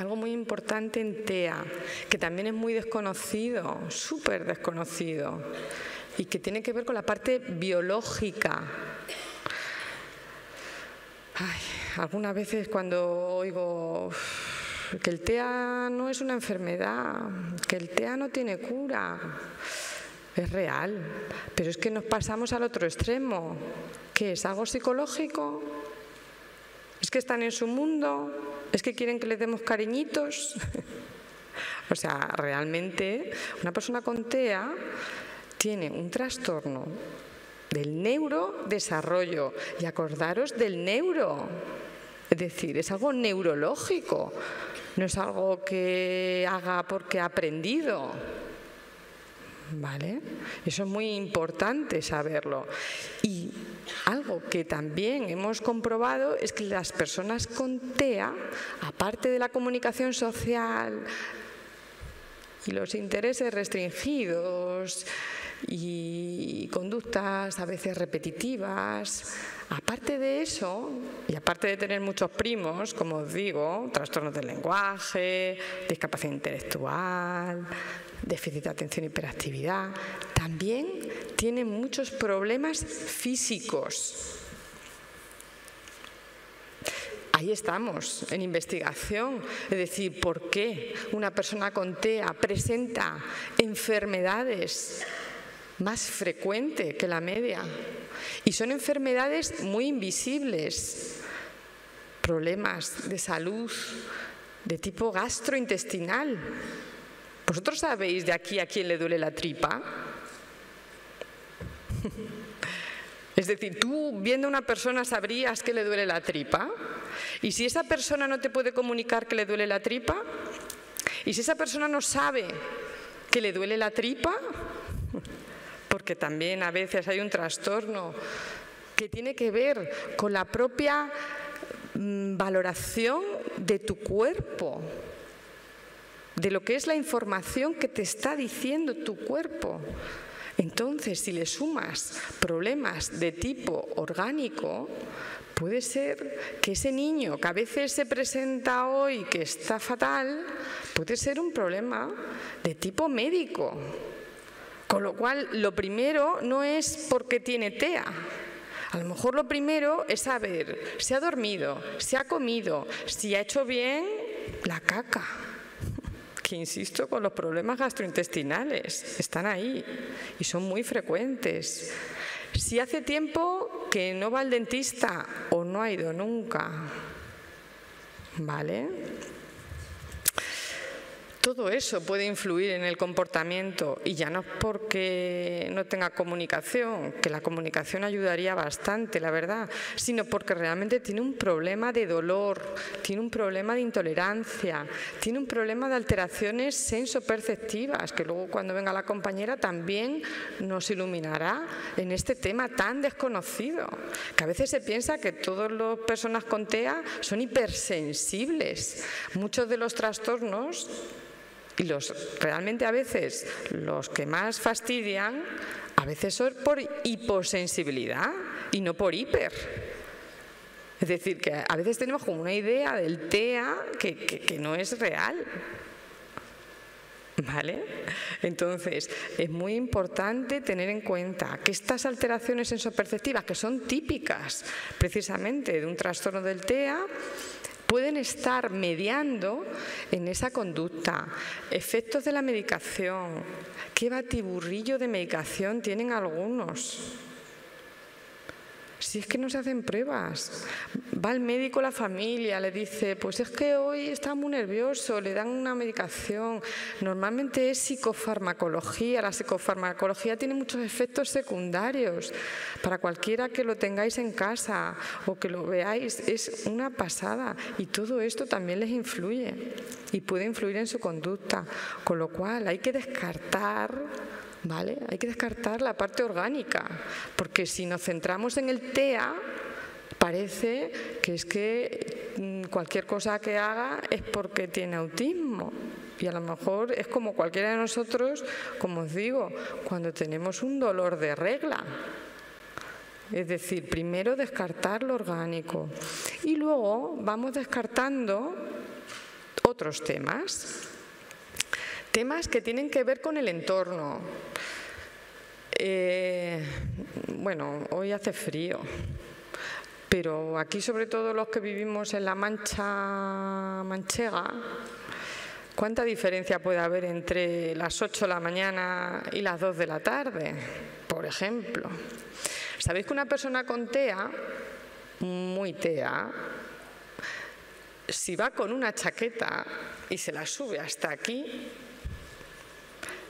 A: Algo muy importante en TEA, que también es muy desconocido, súper desconocido, y que tiene que ver con la parte biológica. algunas veces cuando oigo que el TEA no es una enfermedad, que el TEA no tiene cura, es real, pero es que nos pasamos al otro extremo. ¿Qué es? ¿Algo psicológico? ¿Es que están en su mundo? ¿Es que quieren que les demos cariñitos? [laughs] o sea, realmente una persona con TEA tiene un trastorno del neurodesarrollo. Y acordaros del neuro. Es decir, es algo neurológico, no es algo que haga porque ha aprendido. ¿Vale? Eso es muy importante saberlo. Y algo que también hemos comprobado es que las personas con TEA, aparte de la comunicación social y los intereses restringidos y conductas a veces repetitivas, aparte de eso, y aparte de tener muchos primos, como os digo, trastornos del lenguaje, discapacidad intelectual, déficit de atención y hiperactividad, también tienen muchos problemas físicos. Ahí estamos, en investigación, es decir, por qué una persona con TEA presenta enfermedades más frecuente que la media. Y son enfermedades muy invisibles, problemas de salud de tipo gastrointestinal, ¿Vosotros sabéis de aquí a quién le duele la tripa? [laughs] Es decir, tú viendo a una persona sabrías que le duele la tripa. Y si esa persona no te puede comunicar que le duele la tripa, y si esa persona no sabe que le duele la tripa, [laughs] porque también a veces hay un trastorno que tiene que ver con la propia mm, valoración de tu cuerpo, de lo que es la información que te está diciendo tu cuerpo. Entonces, si le sumas problemas de tipo orgánico, puede ser que ese niño que a veces se presenta hoy que está fatal, puede ser un problema de tipo médico. Con lo cual, lo primero no es porque tiene TEA. A lo mejor lo primero es saber si ha dormido, si ha comido, si ha hecho bien la caca que insisto con los problemas gastrointestinales, están ahí y son muy frecuentes. Si hace tiempo que no va al dentista o no ha ido nunca, ¿vale? Todo eso puede influir en el comportamiento y ya no es porque no tenga comunicación, que la comunicación ayudaría bastante, la verdad, sino porque realmente tiene un problema de dolor, tiene un problema de intolerancia, tiene un problema de alteraciones sensoperceptivas, que luego cuando venga la compañera también nos iluminará en este tema tan desconocido, que a veces se piensa que todas las personas con TEA son hipersensibles. Muchos de los trastornos y los realmente a veces los que más fastidian, a veces son por hiposensibilidad y no por hiper. Es decir, que a veces tenemos como una idea del TEA que, que no es real. ¿Vale? Entonces, es muy importante tener en cuenta que estas alteraciones sensoperceptivas, que son típicas precisamente de un trastorno del TEA, pueden estar mediando en esa conducta. Efectos de la medicación. ¿Qué batiburrillo de medicación tienen algunos? Si es que no se hacen pruebas. Va el médico, la familia, le dice, pues es que hoy está muy nervioso, le dan una medicación. Normalmente es psicofarmacología. La psicofarmacología tiene muchos efectos secundarios. Para cualquiera que lo tengáis en casa o que lo veáis, es una pasada. Y todo esto también les influye y puede influir en su conducta. Con lo cual hay que descartar ¿vale? Hay que descartar la parte orgánica, porque si nos centramos en el TEA, parece que es que mm, cualquier cosa que haga es porque tiene autismo. Y a lo mejor es como cualquiera de nosotros, como os digo, cuando tenemos un dolor de regla. Es decir, primero descartar lo orgánico y luego vamos descartando otros temas. Temas que tienen que ver con el entorno. Eh, bueno, hoy hace frío, pero aquí sobre todo los que vivimos en la Mancha Manchega, ¿cuánta diferencia puede haber entre las 8 de la mañana y las 2 de la tarde, por ejemplo? ¿Sabéis que una persona con TEA, muy TEA, si va con una chaqueta y se la sube hasta aquí,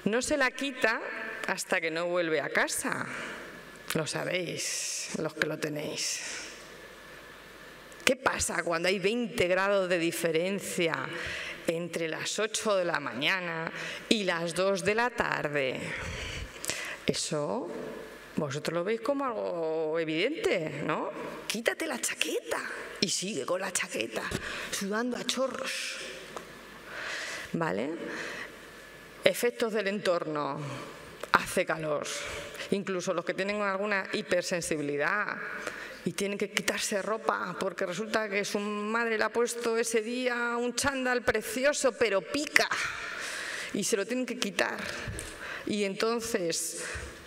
A: no se la quita hasta que no vuelve a casa. Lo sabéis, los que lo tenéis. ¿Qué pasa cuando hay 20 grados de diferencia entre las 8 de la mañana y las 2 de la tarde? Eso vosotros lo veis como algo evidente, ¿no? Quítate la chaqueta y sigue con la chaqueta, sudando a chorros. ¿Vale? Efectos del entorno. Hace calor. Incluso los que tienen alguna hipersensibilidad y tienen que quitarse ropa porque resulta que su madre le ha puesto ese día un chándal precioso pero pica y se lo tienen que quitar. Y entonces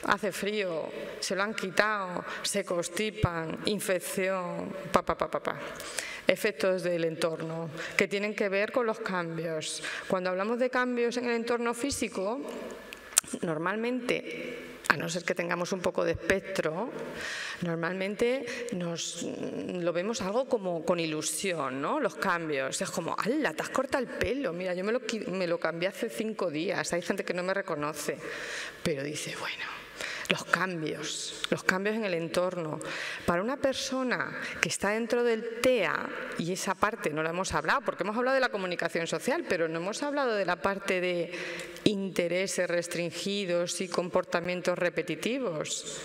A: hace frío, se lo han quitado, se constipan, infección, pa, pa, pa, pa, pa efectos del entorno, que tienen que ver con los cambios. Cuando hablamos de cambios en el entorno físico, normalmente a no ser que tengamos un poco de espectro, normalmente nos, lo vemos algo como con ilusión, ¿no? Los cambios. Es como, ¡hala! Te has cortado el pelo. Mira, yo me lo, me lo cambié hace cinco días. Hay gente que no me reconoce. Pero dice, bueno, los cambios, los cambios en el entorno. Para una persona que está dentro del TEA, y esa parte no la hemos hablado, porque hemos hablado de la comunicación social, pero no hemos hablado de la parte de intereses restringidos y comportamientos repetitivos.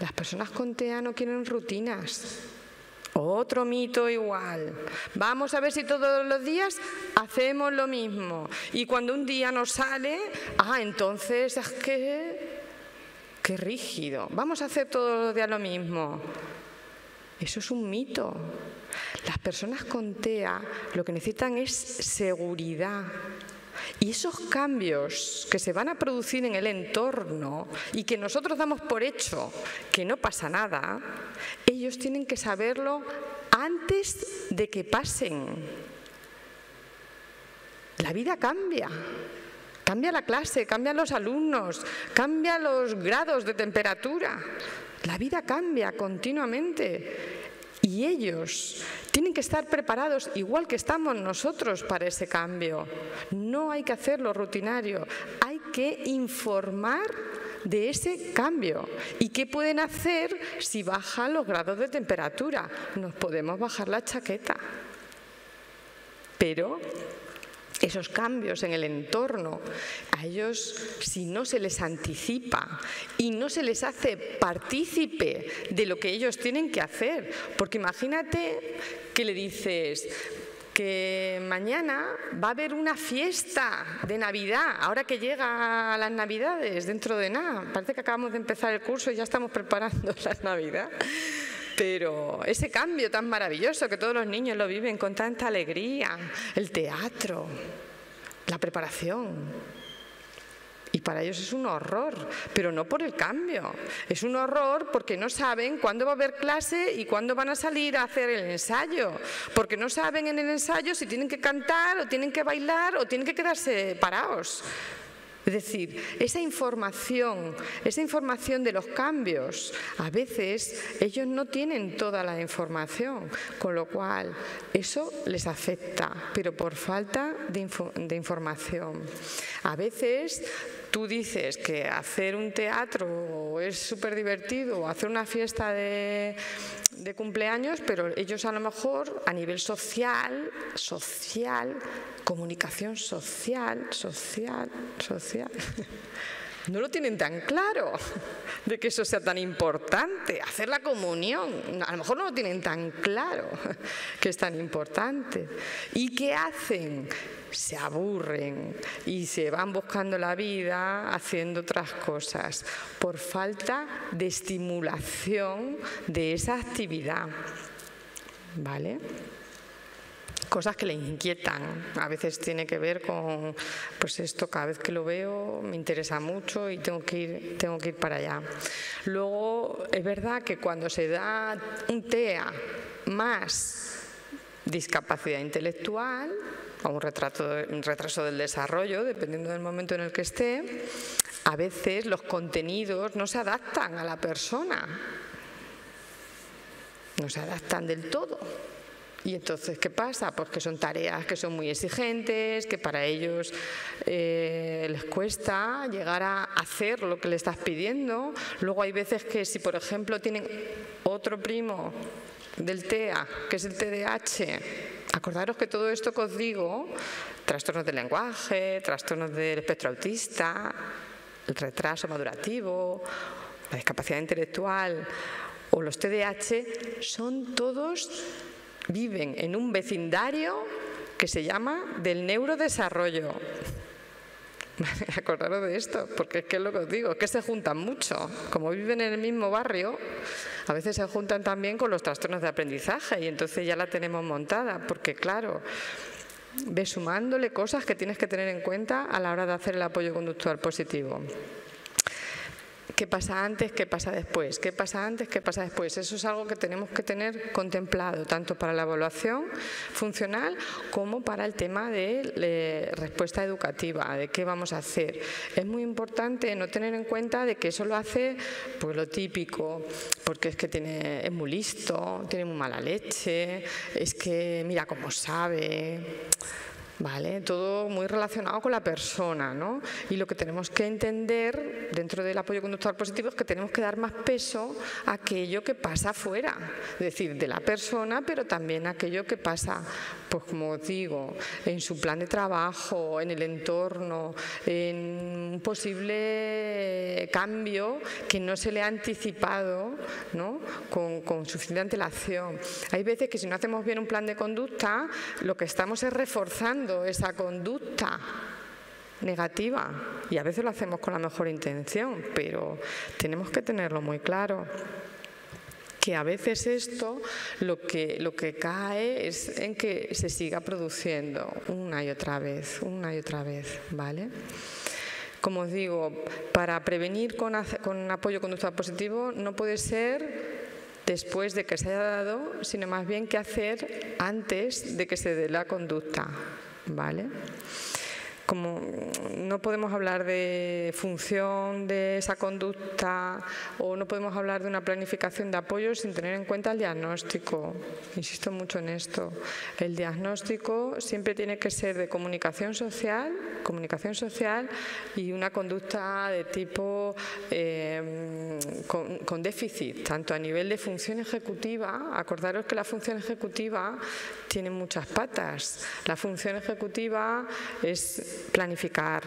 A: Las personas con TEA no quieren rutinas. Otro mito igual. Vamos a ver si todos los días hacemos lo mismo. Y cuando un día nos sale, ah, entonces es que... Qué rígido. Vamos a hacer todos los días lo mismo. Eso es un mito. Las personas con TEA lo que necesitan es seguridad, y esos cambios que se van a producir en el entorno y que nosotros damos por hecho que no pasa nada, ellos tienen que saberlo antes de que pasen. La vida cambia. Cambia la clase, cambian los alumnos, cambian los grados de temperatura. La vida cambia continuamente. Y ellos tienen que estar preparados igual que estamos nosotros para ese cambio. No hay que hacerlo rutinario, hay que informar de ese cambio. ¿Y qué pueden hacer si bajan los grados de temperatura? Nos podemos bajar la chaqueta. Pero esos cambios en el entorno, a ellos si no se les anticipa y no se les hace partícipe de lo que ellos tienen que hacer, porque imagínate que le dices, que mañana va a haber una fiesta de Navidad, ahora que llega las Navidades, dentro de nada. Parece que acabamos de empezar el curso y ya estamos preparando [laughs] la Navidad. Pero ese cambio tan maravilloso que todos los niños lo viven con tanta alegría, el teatro, la preparación, y para ellos es un horror, pero no por el cambio. Es un horror porque no saben cuándo va a haber clase y cuándo van a salir a hacer el ensayo. Porque no saben en el ensayo si tienen que cantar o tienen que bailar o tienen que quedarse parados. Es decir, esa información, esa información de los cambios, a veces ellos no tienen toda la información, con lo cual eso les afecta, pero por falta de, de información. A veces tú dices que hacer un teatro es súper divertido o hacer una fiesta de, de, cumpleaños, pero ellos a lo mejor a nivel social, social, comunicación social, social, social, no lo tienen tan claro [laughs] de que eso sea tan importante, hacer la comunión, a lo mejor no lo tienen tan claro [laughs] que es tan importante. ¿Y qué hacen? Se aburren y se van buscando la vida haciendo otras cosas por falta de estimulación de esa actividad. ¿Vale? Cosas que le inquietan. A veces tiene que ver con, pues esto, cada vez que lo veo me interesa mucho y tengo que ir, tengo que ir para allá. Luego, es verdad que cuando se da un TEA más discapacidad intelectual, o un, retrato, un retraso del desarrollo, dependiendo del momento en el que esté, a veces los contenidos no se adaptan a la persona, no se adaptan del todo. Y entonces, ¿qué pasa? Pues que son tareas que son muy exigentes, que para ellos eh, les cuesta llegar a hacer lo que le estás pidiendo. Luego hay veces que si, por ejemplo, tienen otro primo del TEA, que es el TDAH, acordaros que todo esto que os digo, trastornos del lenguaje, trastornos del espectro autista, el retraso madurativo, la discapacidad intelectual o los TDAH, son todos viven en un vecindario que se llama del neurodesarrollo. [laughs] Acordaros de esto, porque es que es lo que os digo, es que se juntan mucho. Como viven en el mismo barrio, a veces se juntan también con los trastornos de aprendizaje y entonces ya la tenemos montada, porque claro, ves sumándole cosas que tienes que tener en cuenta a la hora de hacer el apoyo conductual positivo. ¿Qué pasa antes? ¿Qué pasa después? ¿Qué pasa antes? ¿Qué pasa después? Eso es algo que tenemos que tener contemplado, tanto para la evaluación funcional como para el tema de respuesta educativa, de qué vamos a hacer. Es muy importante no tener en cuenta de que eso lo hace pues, lo típico, porque es que tiene, es muy listo, tiene muy mala leche, es que mira cómo sabe. ¿Vale? Todo muy relacionado con la persona, ¿no? Y lo que tenemos que entender dentro del apoyo conductual positivo es que tenemos que dar más peso a aquello que pasa afuera, es decir, de la persona, pero también aquello que pasa, pues como digo, en su plan de trabajo, en el entorno, en un posible cambio que no se le ha anticipado, ¿no? Con, con suficiente antelación. Hay veces que si no hacemos bien un plan de conducta, lo que estamos es reforzando esa conducta negativa y a veces lo hacemos con la mejor intención, pero tenemos que tenerlo muy claro que a veces esto lo que, lo que cae es en que se siga produciendo una y otra vez, una y otra vez, ¿vale? Como os digo, para prevenir con, con apoyo conductual positivo no puede ser después de que se haya dado, sino más bien qué hacer antes de que se dé la conducta. ¿Vale? Como no podemos hablar de función de esa conducta o no podemos hablar de una planificación de apoyo sin tener en cuenta el diagnóstico. Insisto mucho en esto. El diagnóstico siempre tiene que ser de comunicación social, comunicación social y una conducta de tipo eh, con déficit, tanto a nivel de función ejecutiva. Acordaros que la función ejecutiva tiene muchas patas. La función ejecutiva es planificar.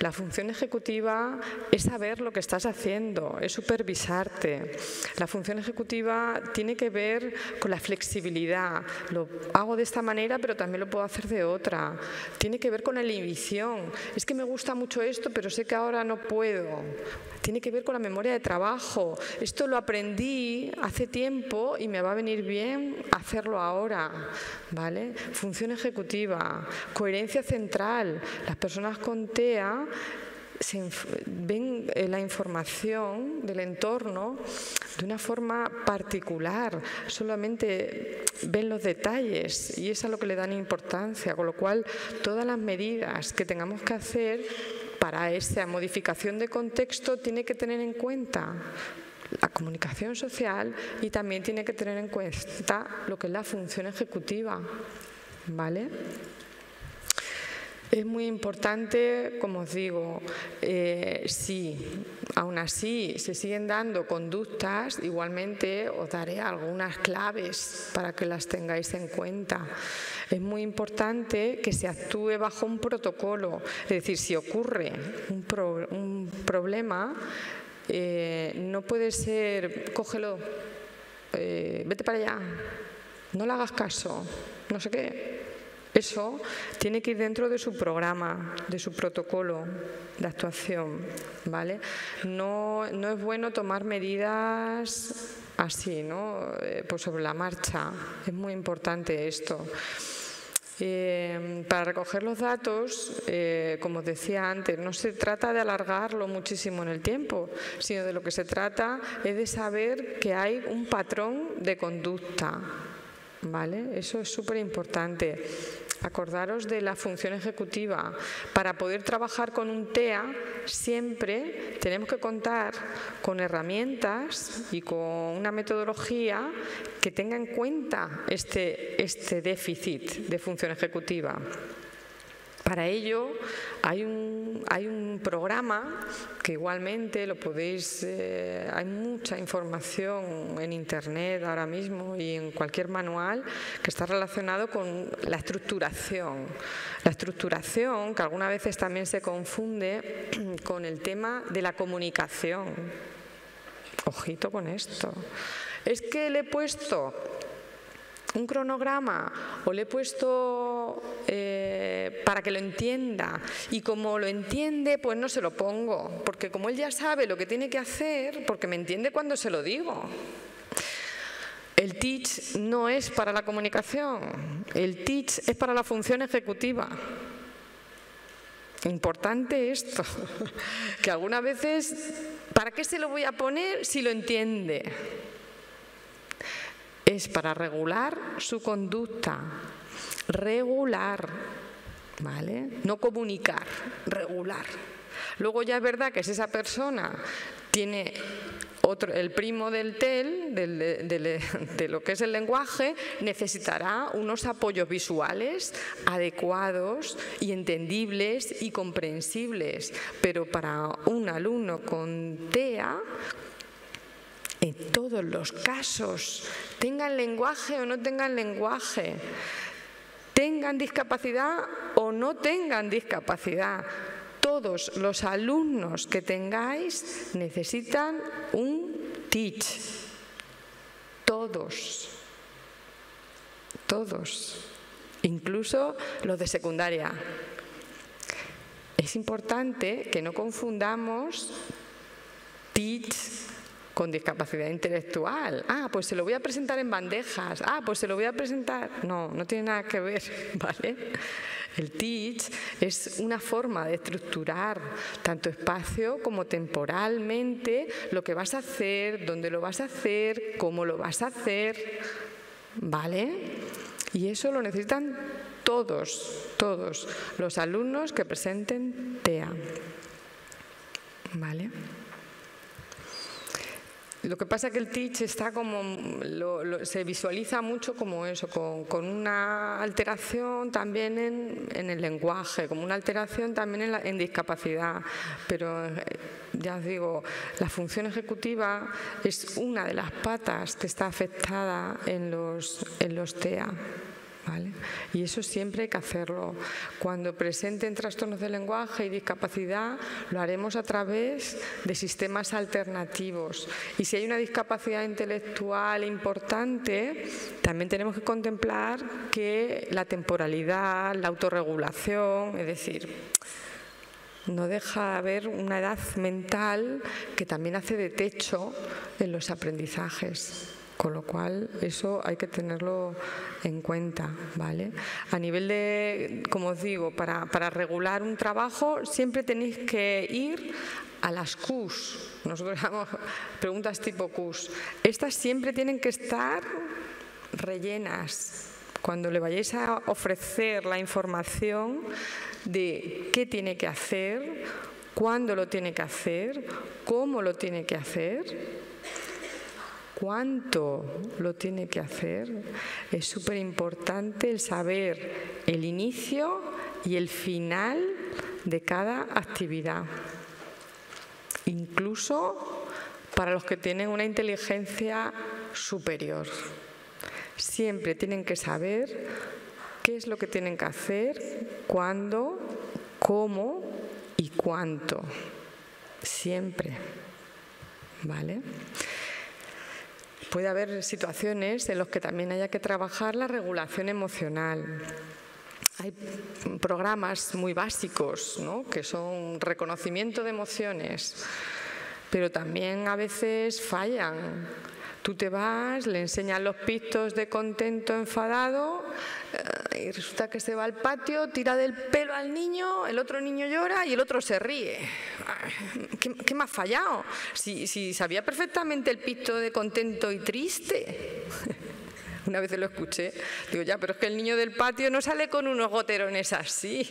A: La función ejecutiva es saber lo que estás haciendo, es supervisarte. La función ejecutiva tiene que ver con la flexibilidad. Lo hago de esta manera, pero también lo puedo hacer de otra. Tiene que ver con la inhibición. Es que me gusta mucho esto, pero sé que ahora no puedo. Tiene que ver con la memoria de trabajo. Esto lo aprendí hace tiempo y me va a venir bien hacerlo ahora. ¿Vale? Función ejecutiva, coherencia central. Las personas con TEA ven eh, la información del entorno de una forma particular, solamente ven los detalles y es a lo que le dan importancia, con lo cual todas las medidas que tengamos que hacer para esa modificación de contexto tiene que tener en cuenta la comunicación social y también tiene que tener en cuenta lo que es la función ejecutiva. ¿Vale? Es muy importante, como os digo, eh, si aún así se siguen dando conductas, igualmente os daré algunas claves para que las tengáis en cuenta. Es muy importante que se actúe bajo un protocolo, es decir, si ocurre un, problema, eh, no puede ser, cógelo, eh, vete para allá, no le hagas caso, no sé qué, eso tiene que ir dentro de su programa, de su protocolo de actuación, ¿vale? No, es bueno tomar medidas así, ¿no? Eh, pues sobre la marcha. Es muy importante esto. Eh, para recoger los datos, eh, como decía antes, no se trata de alargarlo muchísimo en el tiempo, sino de lo que se trata es de saber que hay un patrón de conducta. ¿Vale? Eso es súper importante. Acordaros de la función ejecutiva. Para poder trabajar con un TEA siempre tenemos que contar con herramientas y con una metodología que tenga en cuenta este, este déficit de función ejecutiva. Para ello hay un, hay un programa que igualmente lo podéis, eh, hay mucha información en internet ahora mismo y en cualquier manual que está relacionado con la estructuración. La estructuración, que algunas veces también se confunde [clears throat] con el tema de la comunicación. Ojito con esto. Es que le he puesto un cronograma o le he puesto eh, para que lo entienda. Y como lo entiende pues no se lo pongo porque como él ya sabe lo que tiene que hacer porque me entiende cuando se lo digo. El teach no es para la comunicación el teach es para la función ejecutiva. Importante esto, [laughs] que algunas veces, ¿para qué se lo voy a poner si lo entiende? Es para regular su conducta, regular, ¿vale? No comunicar, regular. Luego ya es verdad que si esa persona tiene otro, el primo del TEL, de lo que es el lenguaje, necesitará unos apoyos visuales adecuados y entendibles y comprensibles. Pero para un alumno con TEA, en todos los casos, tengan lenguaje o no tengan lenguaje, tengan discapacidad o no tengan discapacidad, todos los alumnos que tengáis necesitan un teach. Todos. Todos. Incluso los de secundaria. Es importante que no confundamos teach con discapacidad intelectual. Ah, pues se lo voy a presentar en bandejas. Ah, pues se lo voy a presentar. No, no tiene nada que ver, [laughs] ¿vale? El teach es una forma de estructurar tanto espacio como temporalmente lo que vas a hacer, dónde lo vas a hacer, cómo lo vas a hacer, ¿vale? Y eso lo necesitan todos, todos los alumnos que presenten TEA. ¿Vale? Lo que pasa es que el teach está como, se visualiza mucho como eso, con, una alteración también en, el lenguaje, como una alteración también en, discapacidad. Pero eh, ya os digo, la función ejecutiva es una de las patas que está afectada en los, en los TEA. Y eso siempre hay que hacerlo. Cuando presenten trastornos de lenguaje y discapacidad, lo haremos a través de sistemas alternativos. Y si hay una discapacidad intelectual importante, también tenemos que contemplar que la temporalidad, la autorregulación, es decir, no deja de haber una edad mental que también hace de techo en los aprendizajes. Con lo cual, eso hay que tenerlo en cuenta, ¿vale? A nivel de, como os digo, para, regular un trabajo siempre tenéis que ir a las Qs. Nosotros [laughs] llamamos preguntas tipo Qs. Estas siempre tienen que estar rellenas. Cuando le vayáis a ofrecer la información de qué tiene que hacer, cuándo lo tiene que hacer, cómo lo tiene que hacer, cuánto lo tiene que hacer, es súper importante el saber el inicio y el final de cada actividad. Incluso para los que tienen una inteligencia superior. Siempre tienen que saber qué es lo que tienen que hacer, cuándo, cómo y cuánto. Siempre. ¿Vale? Puede haber situaciones en las que también haya que trabajar la regulación emocional. Hay programas muy básicos, que son reconocimiento de emociones, pero también a veces fallan. Tú te vas, le enseñas los pistos de contento, enfadado, y resulta que se va al patio, tira del pelo al niño, el otro niño llora y el otro se ríe. ¿Qué, me ha fallado? Si, si sabía perfectamente el pisto de contento y triste. [laughs] Una vez lo escuché, digo, ya, pero es que el niño del patio no sale con unos goterones así.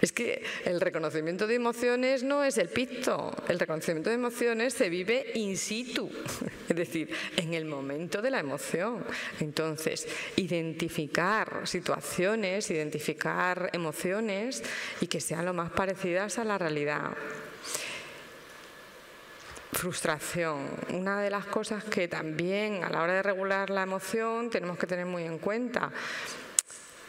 A: Es que el reconocimiento de emociones no es el picto, el reconocimiento de emociones se vive in situ, [laughs] es decir, en el momento de la emoción. Entonces, identificar situaciones, identificar emociones y que sean lo más parecidas a la realidad frustración. Una de las cosas que también a la hora de regular la emoción tenemos que tener muy en cuenta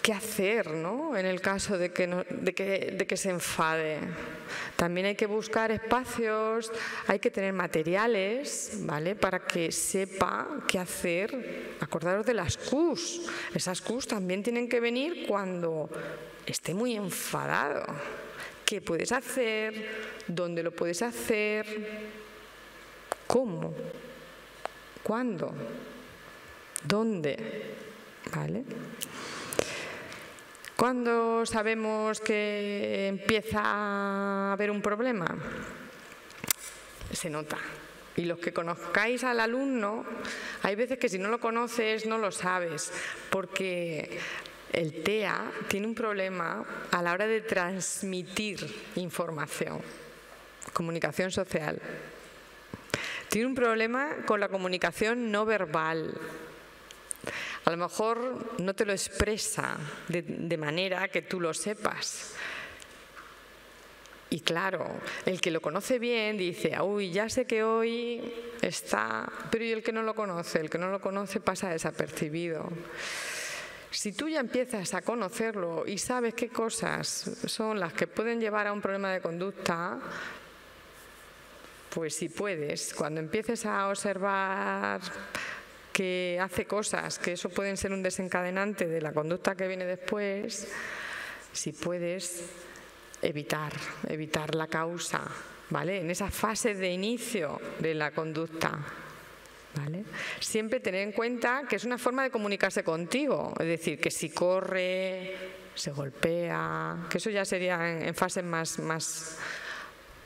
A: qué hacer ¿no? en el caso de que, que, de que se enfade. También hay que buscar espacios, hay que tener materiales ¿vale? para que sepa qué hacer. Acordaros de las Qs. Esas Qs también tienen que venir cuando esté muy enfadado. ¿Qué puedes hacer? ¿Dónde lo puedes hacer? ¿Cómo? ¿Cuándo? ¿Dónde? ¿Vale? ¿Cuándo sabemos que empieza a haber un problema? Se nota. Y los que conozcáis al alumno, hay veces que si no lo conoces no lo sabes, porque el TEA tiene un problema a la hora de transmitir información, comunicación social. tiene un problema con la comunicación no verbal. A lo mejor no te lo expresa de, manera que tú lo sepas. Y claro, el que lo conoce bien dice, uy, ya sé que hoy está, pero ¿y el que no lo conoce? El que no lo conoce pasa desapercibido. Si tú ya empiezas a conocerlo y sabes qué cosas son las que pueden llevar a un problema de conducta, pues si puedes, cuando empieces a observar que hace cosas que eso pueden ser un desencadenante de la conducta que viene después, si puedes evitar, evitar la causa, ¿vale? En esa fase de inicio de la conducta. Siempre tener en cuenta que es una forma de comunicarse contigo, es decir, que si corre, se golpea, que eso ya sería en, fases más,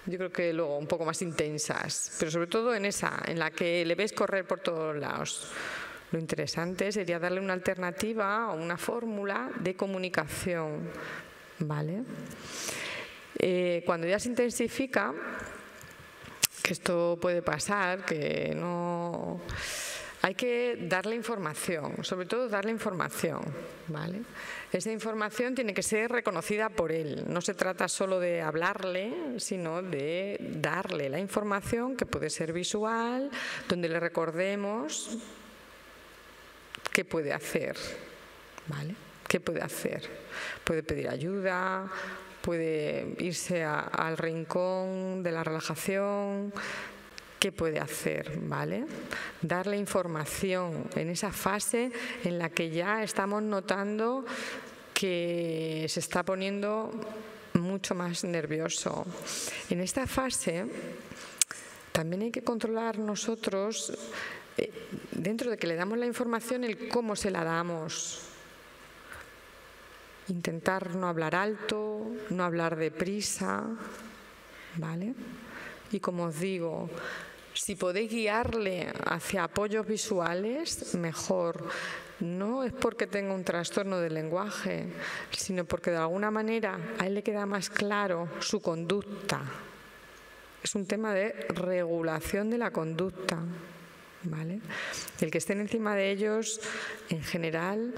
A: yo creo que luego un poco más intensas, pero sobre todo en esa, en la que le ves correr por todos lados. Lo interesante sería darle una alternativa o una fórmula de comunicación, ¿vale? Eh, cuando ya se intensifica, que esto puede pasar, que no... Hay que darle información, sobre todo darle información, ¿vale? Esa información tiene que ser reconocida por él. No se trata solo de hablarle, sino de darle la información que puede ser visual, donde le recordemos qué puede hacer, ¿vale? ¿Qué puede hacer? Puede pedir ayuda, puede irse al rincón de la relajación, ¿qué puede hacer? ¿Vale? Darle información en esa fase en la que ya estamos notando que se está poniendo mucho más nervioso. En esta fase también hay que controlar nosotros, eh, dentro de que le damos la información, el cómo se la damos intentar no hablar alto, no hablar deprisa, ¿vale? Y como os digo, si podéis guiarle hacia apoyos visuales, mejor. No es porque tenga un trastorno del lenguaje, sino porque de alguna manera a él le queda más claro su conducta. Es un tema de regulación de la conducta. ¿vale? El que estén encima de ellos, en general,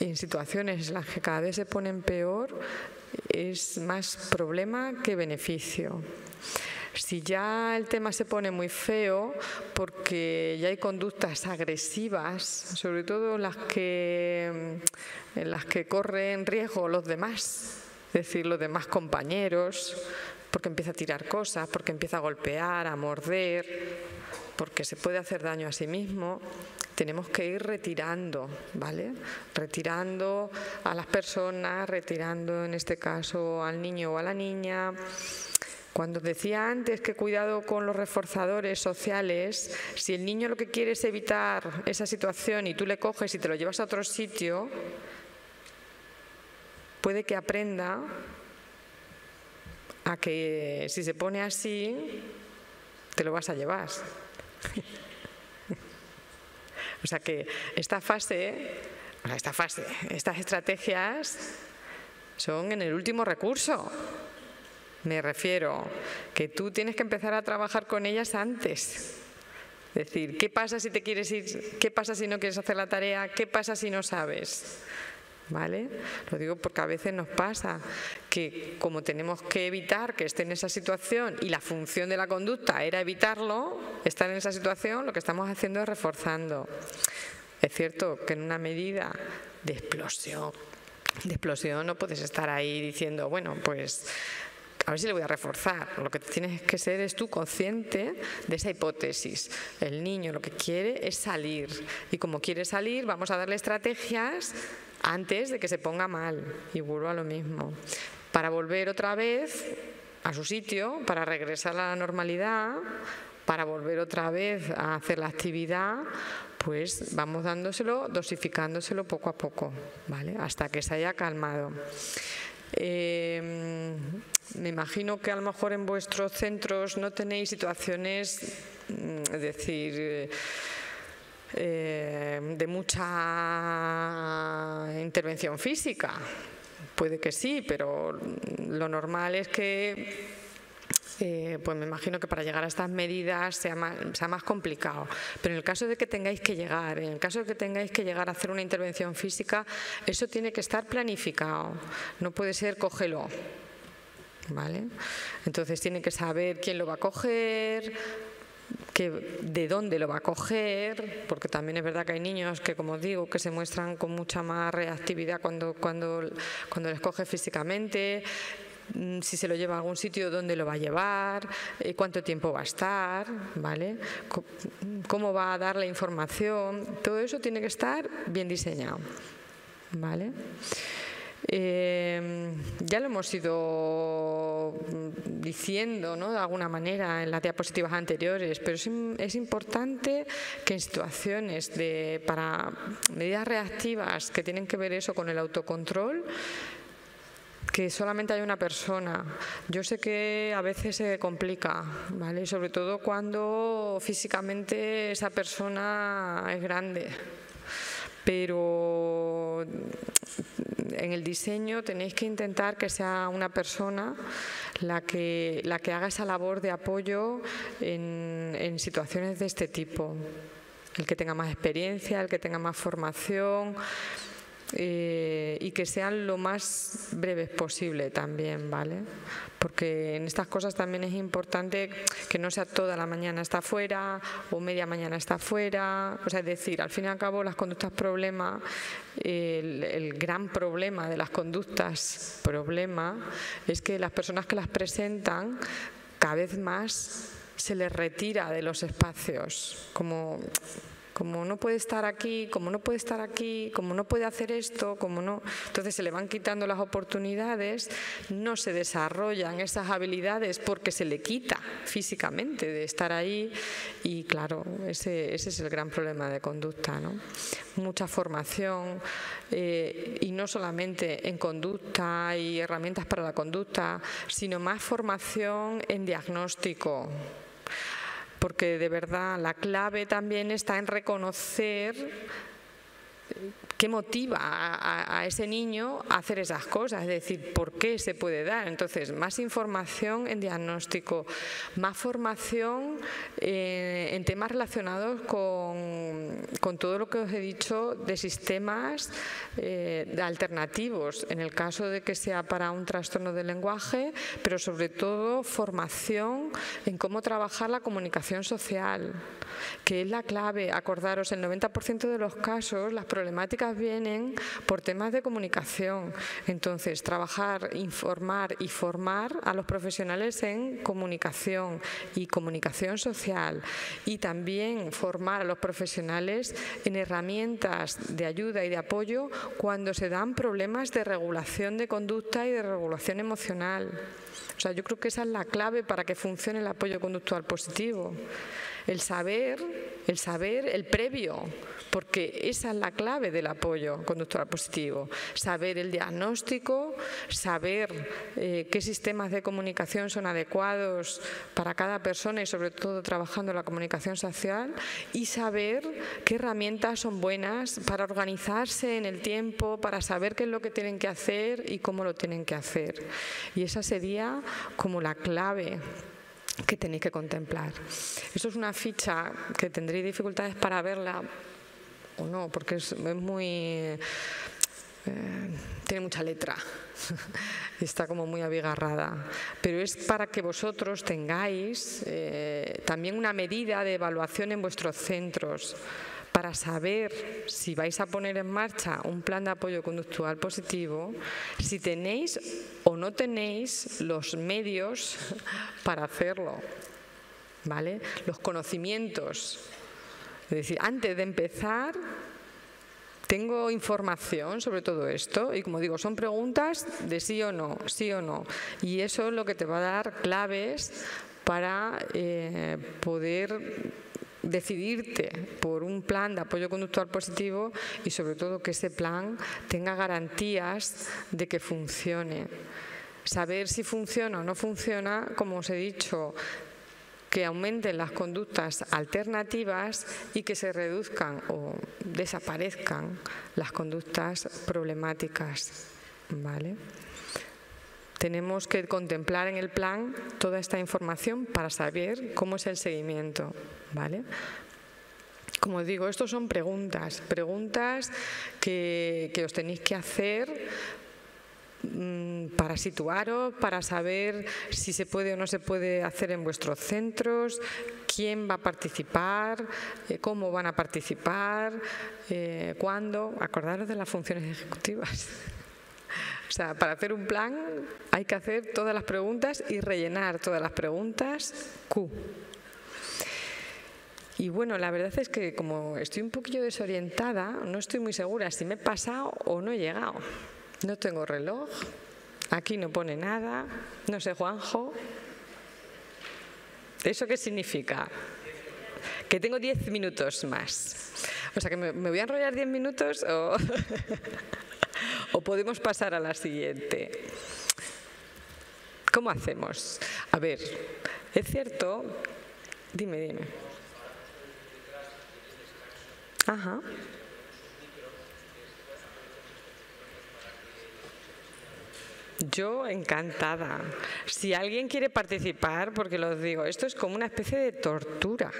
A: en situaciones en las que cada vez se ponen peor es más problema que beneficio. Si ya el tema se pone muy feo porque ya hay conductas agresivas, sobre todo las que, en las que corren riesgo los demás, es decir, los demás compañeros, porque empieza a tirar cosas, porque empieza a golpear, a morder, porque se puede hacer daño a sí mismo, tenemos que ir retirando, ¿vale? Retirando a las personas, retirando en este caso al niño o a la niña. Cuando decía antes que cuidado con los reforzadores sociales, si el niño lo que quiere es evitar esa situación y tú le coges y te lo llevas a otro sitio, puede que aprenda a que si se pone así, te lo vas a llevar. O sea que esta fase, esta fase, estas estrategias son en el último recurso. Me refiero que tú tienes que empezar a trabajar con ellas antes. Es decir, ¿qué pasa si te quieres ir? ¿Qué pasa si no quieres hacer la tarea? ¿Qué pasa si no sabes? ¿Vale? Lo digo porque a veces nos pasa que como tenemos que evitar que esté en esa situación y la función de la conducta era evitarlo, estar en esa situación, lo que estamos haciendo es reforzando. Es cierto que en una medida de explosión, de explosión no puedes estar ahí diciendo, bueno, pues a ver si le voy a reforzar. Lo que tienes que ser es tú consciente de esa hipótesis. El niño lo que quiere es salir y como quiere salir vamos a darle estrategias antes de que se ponga mal y vuelva a lo mismo. Para volver otra vez a su sitio, para regresar a la normalidad, para volver otra vez a hacer la actividad, pues vamos dándoselo, dosificándoselo poco a poco, ¿vale? Hasta que se haya calmado. Em, me imagino que a lo mejor en vuestros centros no tenéis situaciones, mm, es decir, eh, de mucha intervención física. Puede que sí, pero lo normal es que eh, pues me imagino que para llegar a estas medidas sea más, sea más complicado. Pero en el caso de que tengáis que llegar, en el caso de que tengáis que llegar a hacer una intervención física, eso tiene que estar planificado. No puede ser cógelo. ¿Vale? Entonces tiene que saber quién lo va a coger, de dónde lo va a coger, porque también es verdad que hay niños que, como digo, que se muestran con mucha más reactividad cuando, cuando, cuando les coge físicamente, mm, si se lo lleva a algún sitio, dónde lo va a llevar, eh, cuánto tiempo va a estar, ¿vale? cómo va a dar la información, todo eso tiene que estar bien diseñado, ¿vale? Eh, ya lo hemos ido diciendo de alguna manera en las diapositivas anteriores, pero es, importante que en situaciones de, para medidas reactivas que tienen que ver eso con el autocontrol, que solamente hay una persona. Yo sé que a veces se complica, ¿vale? Sobre todo cuando físicamente esa persona es grande. Pero en el diseño tenéis que intentar que sea una persona la que, la que haga esa labor de apoyo en, situaciones de este tipo. El que tenga más experiencia, el que tenga más formación, eh, y que sean lo más breves posible también, ¿vale? Porque en estas cosas también es importante que no sea toda la mañana está fuera o media mañana está fuera. O sea, es decir, al fin y al cabo las conductas problema, el, el gran problema de las conductas problema es que las personas que las presentan cada vez más se les retira de los espacios, como como no puede estar aquí, como no puede estar aquí, como no puede hacer esto, como no. Entonces se le van quitando las oportunidades, no se desarrollan esas habilidades porque se le quita físicamente de estar ahí y claro, ese, es el gran problema de conducta. ¿no? Mucha formación eh, y no solamente en conducta y herramientas para la conducta, sino más formación en diagnóstico porque de verdad la clave también está en reconocer qué motiva a, ese niño a hacer esas cosas, es decir, por qué se puede dar. Entonces, más información en diagnóstico, más formación eh, en temas relacionados con, todo lo que os he dicho de sistemas eh, alternativos, en el caso de que sea para un trastorno del lenguaje, pero sobre todo formación en cómo trabajar la comunicación social, que es la clave. Acordaros, el 90% de los casos, las problemáticas vienen por temas de comunicación. Entonces, trabajar, informar y formar a los profesionales en comunicación y comunicación social y también formar a los profesionales en herramientas de ayuda y de apoyo cuando se dan problemas de regulación de conducta y de regulación emocional. O sea, yo creo que esa es la clave para que funcione el apoyo conductual positivo. El saber, el saber, el previo, porque esa es la clave del apoyo conductual positivo. Saber el diagnóstico, saber eh, qué sistemas de comunicación son adecuados para cada persona y sobre todo trabajando la comunicación social y saber qué herramientas son buenas para organizarse en el tiempo, para saber qué es lo que tienen que hacer y cómo lo tienen que hacer. Y esa sería como la clave que tenéis que contemplar. Esto es una ficha que tendréis dificultades para verla o no, porque es, muy... Eh, tiene mucha letra [laughs] y está como muy abigarrada. Pero es para que vosotros tengáis eh, también una medida de evaluación en vuestros centros para saber si vais a poner en marcha un plan de apoyo conductual positivo, si tenéis o no tenéis los medios [laughs] para hacerlo, ¿vale? Los conocimientos. Es decir, antes de empezar, tengo información sobre todo esto y como digo, son preguntas de sí o no, sí o no. Y eso es lo que te va a dar claves para eh, poder decidirte por un plan de apoyo conductual positivo y sobre todo que ese plan tenga garantías de que funcione. Saber si funciona o no funciona, como os he dicho, que aumenten las conductas alternativas y que se reduzcan o desaparezcan las conductas problemáticas. ¿Vale? Tenemos que contemplar en el plan toda esta información para saber cómo es el seguimiento, ¿vale? Como digo, estos son preguntas, preguntas que, os tenéis que hacer mm, para situaros, para saber si se puede o no se puede hacer en vuestros centros, quién va a participar, eh, cómo van a participar, eh, cuándo. Acordaros de las funciones ejecutivas. [laughs] O sea, para hacer un plan hay que hacer todas las preguntas y rellenar todas las preguntas Q. Y bueno, la verdad es que como estoy un poquillo desorientada, no estoy muy segura si me he pasado o no he llegado. No tengo reloj, aquí no pone nada, no sé, Juanjo. ¿Eso qué significa? Que tengo diez minutos más. O sea, que me, voy a enrollar diez minutos o, [laughs] o podemos pasar a la siguiente. ¿Cómo hacemos? A ver, es cierto, dime, dime. Ajá. Yo encantada. Si alguien quiere participar, porque lo digo, esto es como una especie de tortura.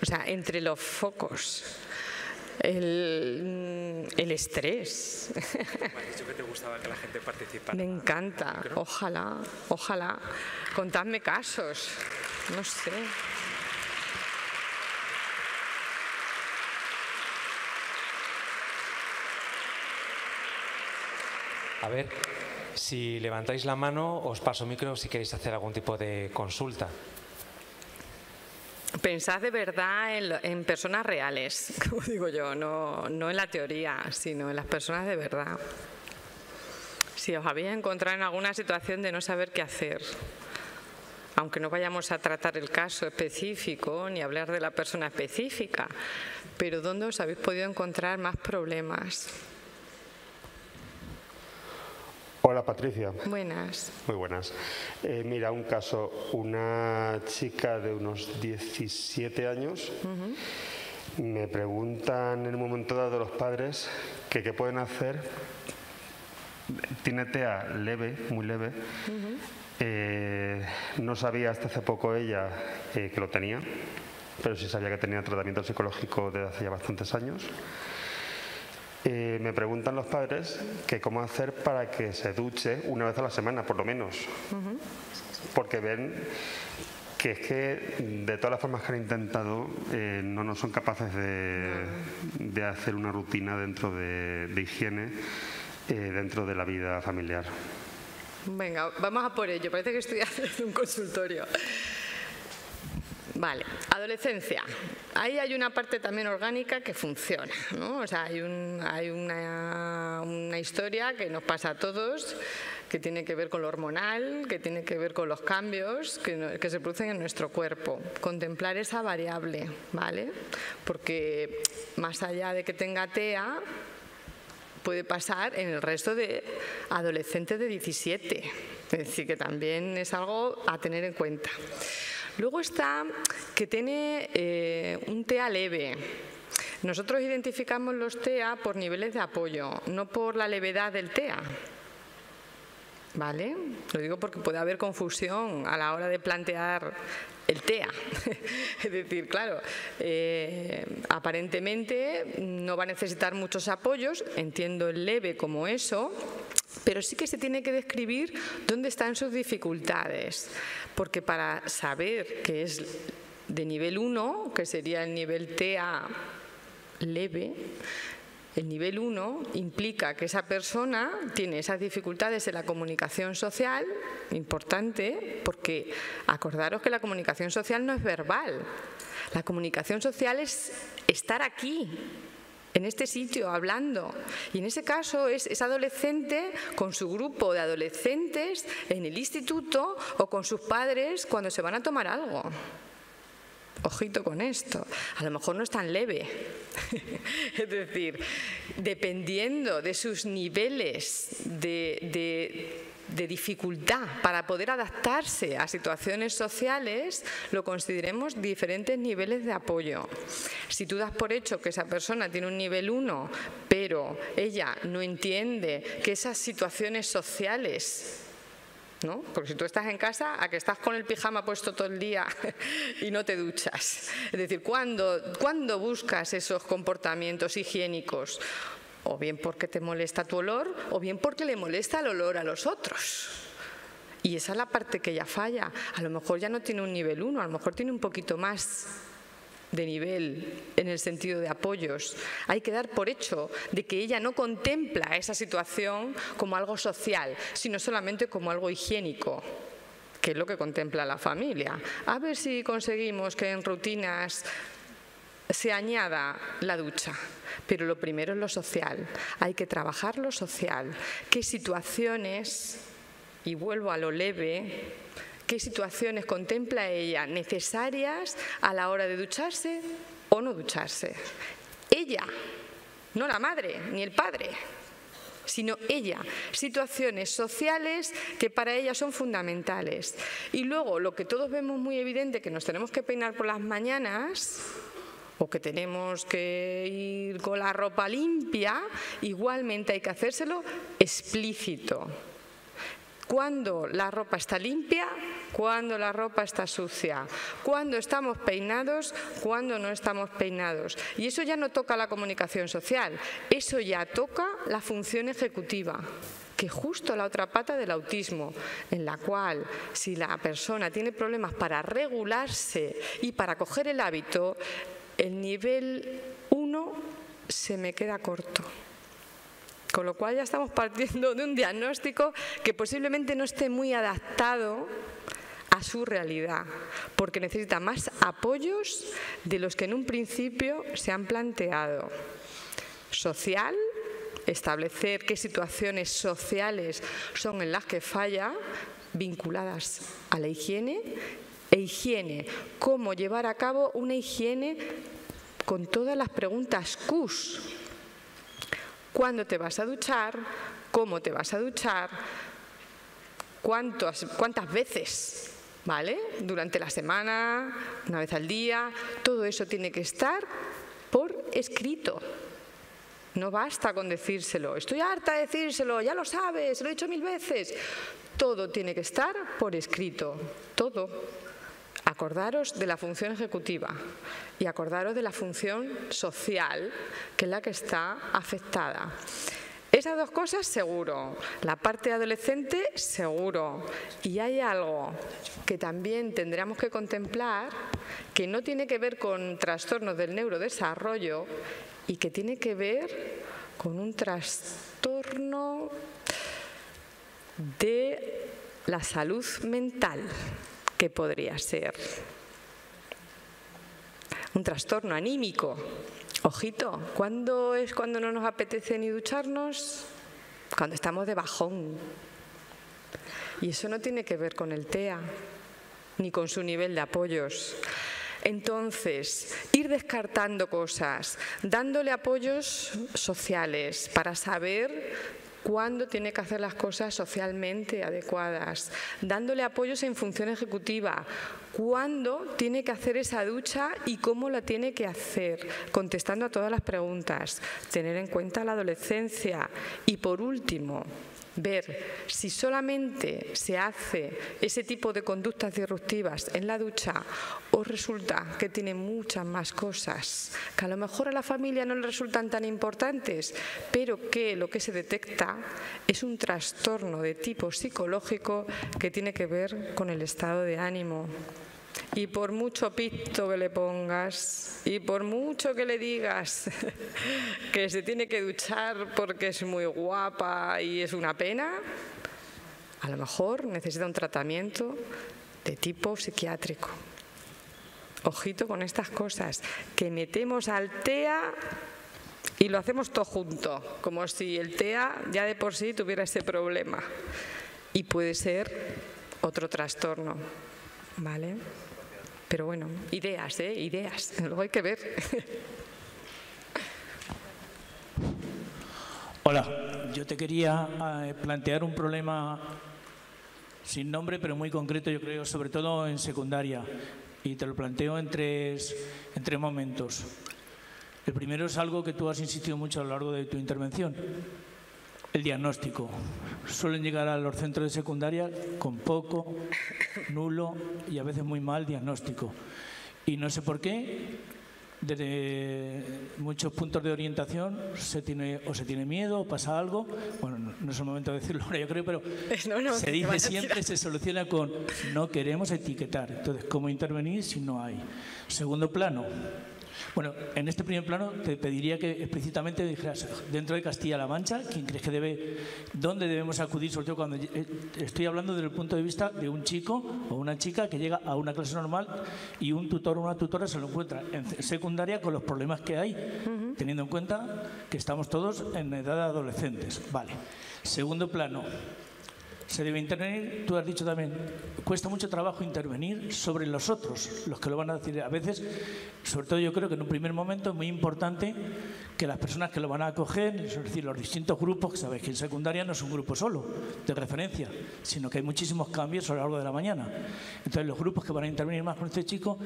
A: O sea, entre los focos. El, el estrés.
B: Me has dicho que te gustaba que la gente participara.
A: Me encanta. Ojalá, ojalá. Contadme casos. No sé.
B: A ver, si levantáis la mano, os paso micro si queréis hacer algún tipo de consulta.
A: Pensad de verdad en, personas reales, [laughs] como digo yo, no, no en la teoría, sino en las personas de verdad. Si os habéis encontrado en alguna situación de no saber qué hacer, aunque no vayamos a tratar el caso específico ni hablar de la persona específica, pero ¿dónde os habéis podido encontrar más problemas?
C: Hola Patricia.
A: Buenas.
C: Muy buenas. Eh, mira, un caso, una chica de unos 17 años me preguntan en un momento dado los padres que qué pueden hacer. Tiene TEA leve, muy leve. Eh, no sabía hasta hace poco ella eh, que lo tenía, pero sí sabía que tenía tratamiento psicológico desde hace ya bastantes años. Eh, me preguntan los padres que cómo hacer para que se duche una vez a la semana, por lo menos. Porque ven que es que de todas las formas que han intentado eh, no, no son capaces de, hacer una rutina dentro de, higiene eh, dentro de la vida familiar.
A: Venga, vamos a por ello. Parece que estoy [laughs] haciendo un consultorio. Vale, adolescencia. Ahí hay una parte también orgánica que funciona, ¿no? O sea, hay, hay una, historia que nos pasa a todos, que tiene que ver con lo hormonal, que tiene que ver con los cambios que, que se producen en nuestro cuerpo. Contemplar esa variable, ¿vale? Porque más allá de que tenga TEA, puede pasar en el resto de adolescentes de 17. Es decir, que también es algo a tener en cuenta. Luego está que tiene eh, un TEA leve. Nosotros identificamos los TEA por niveles de apoyo, no por la levedad del TEA. ¿Vale? Lo digo porque puede haber confusión a la hora de plantear el TEA. [laughs] es decir, claro, eh, aparentemente no va a necesitar muchos apoyos, entiendo el leve como eso, pero sí que se tiene que describir dónde están sus dificultades, porque para saber que es de nivel 1, que sería el nivel TA leve, el nivel 1 implica que esa persona tiene esas dificultades en la comunicación social, importante, porque acordaros que la comunicación social no es verbal. La comunicación social es estar aquí, en este sitio hablando. Y en ese caso es, adolescente con su grupo de adolescentes en el instituto o con sus padres cuando se van a tomar algo. Ojito con esto, a lo mejor no es tan leve. [laughs] es decir, dependiendo de sus niveles de dificultad para poder adaptarse a situaciones sociales, lo consideremos diferentes niveles de apoyo. Si tú das por hecho que esa persona tiene un nivel 1, pero ella no entiende que esas situaciones sociales ¿no? Porque si tú estás en casa, a que estás con el pijama puesto todo el día [laughs] y no te duchas. Es decir, ¿cuándo, ¿cuándo buscas esos comportamientos higiénicos? O bien porque te molesta tu olor, o bien porque le molesta el olor a los otros. Y esa es la parte que ya falla. A lo mejor ya no tiene un nivel 1, a lo mejor tiene un poquito más de nivel en el sentido de apoyos. Hay que dar por hecho de que ella no contempla esa situación como algo social, sino solamente como algo higiénico que es lo que contempla la familia. A ver si conseguimos que en rutinas se añada la ducha. Pero lo primero es lo social. Hay que trabajar lo social. ¿Qué situaciones, y vuelvo a lo leve, qué situaciones contempla ella necesarias a la hora de ducharse o no ducharse. Ella, no la madre ni el padre, sino ella, situaciones sociales que para ella son fundamentales. Y luego lo que todos vemos muy evidente, que nos tenemos que peinar por las mañanas, o que tenemos que ir con la ropa limpia, igualmente hay que hacérselo explícito cuando la ropa está limpia, cuando la ropa está sucia, cuando estamos peinados, cuando no estamos peinados. Y eso ya no toca la comunicación social, eso ya toca la función ejecutiva que justo la otra pata del autismo, en la cual si la persona tiene problemas para regularse y para coger el hábito, el nivel 1 se me queda corto. Con lo cual ya estamos partiendo de un diagnóstico que posiblemente no esté muy adaptado a su realidad, porque necesita más apoyos de los que en un principio se han planteado. Social, establecer qué situaciones sociales son en las que falla, vinculadas a la higiene, e higiene, cómo llevar a cabo una higiene con todas las preguntas cuándo te vas a duchar, cómo te vas a duchar, cuántas, cuántas veces, ¿vale? Durante la semana, una vez al día, todo eso tiene que estar por escrito. No basta con decírselo, estoy harta de decírselo, ya lo sabes, lo he dicho mil veces. Todo tiene que estar por escrito, todo. Acordaros de la función ejecutiva y acordaros de la función social, que es la que está afectada. Esas dos cosas seguro, la parte adolescente seguro. Y hay algo que también tendríamos que contemplar que no tiene que ver con trastornos del neurodesarrollo y que tiene que ver con un trastorno de la salud mental que podría ser un trastorno anímico. Ojito, ¿cuándo es cuando no nos apetece ni ducharnos? Cuando estamos de bajón. Y eso no tiene que ver con el TEA, ni con su nivel de apoyos. Entonces, ir descartando cosas, dándole apoyos sociales para saber cuándo tiene que hacer las cosas socialmente adecuadas, dándole apoyos en función ejecutiva, cuándo tiene que hacer esa ducha y cómo la tiene que hacer, contestando a todas las preguntas, tener en cuenta la adolescencia y por último, ver si solamente se hace ese tipo de conductas disruptivas en la ducha o resulta que tiene muchas más cosas que a lo mejor a la familia no le resultan tan importantes, pero que lo que se detecta es un trastorno de tipo psicológico que tiene que ver con el estado de ánimo. Y por mucho pito que le pongas y por mucho que le digas [laughs] que se tiene que duchar porque es muy guapa y es una pena, a lo mejor necesita un tratamiento de tipo psiquiátrico. Ojito con estas cosas, que metemos al TEA y lo hacemos todo junto, como si el TEA ya de por sí tuviera ese problema. Y puede ser otro trastorno, ¿vale? Pero bueno, ideas, ¿eh? Ideas. [laughs] Luego hay que ver.
D: Hola, yo te quería eh, plantear un problema sin nombre, pero muy concreto, yo creo, sobre todo en secundaria. Y te lo planteo en tres, en tres momentos. El primero es algo que tú has insistido mucho a lo largo de tu intervención. El diagnóstico. Suelen llegar a los centros de secundaria con poco, nulo y a veces muy mal diagnóstico. Y no sé por qué, desde muchos puntos de orientación se tiene o se tiene miedo o pasa algo. Bueno, no, es el momento de decirlo ahora, yo creo, pero se dice siempre, se soluciona con no queremos etiquetar. Entonces, ¿cómo intervenir si no hay? Segundo plano, bueno, en este primer plano te pediría que explícitamente dijeras, dentro de Castilla-La Mancha, ¿quién crees que debe, dónde debemos acudir? Sobre todo cuando eh, estoy hablando desde el punto de vista de un chico o una chica que llega a una clase normal y un tutor o una tutora se lo encuentra en secundaria con los problemas que hay, teniendo en cuenta que estamos todos en edad de adolescentes. Vale. Segundo plano, se debe intervenir, tú has dicho también, cuesta mucho trabajo intervenir sobre los otros, los que lo van a decir. A veces, sobre todo yo creo que en un primer momento es muy importante que las personas que lo van a acoger, es decir, los distintos grupos, que sabéis que en secundaria no es un grupo solo de referencia, sino que hay muchísimos cambios a lo largo de la mañana. Entonces los grupos que van a intervenir más con este chico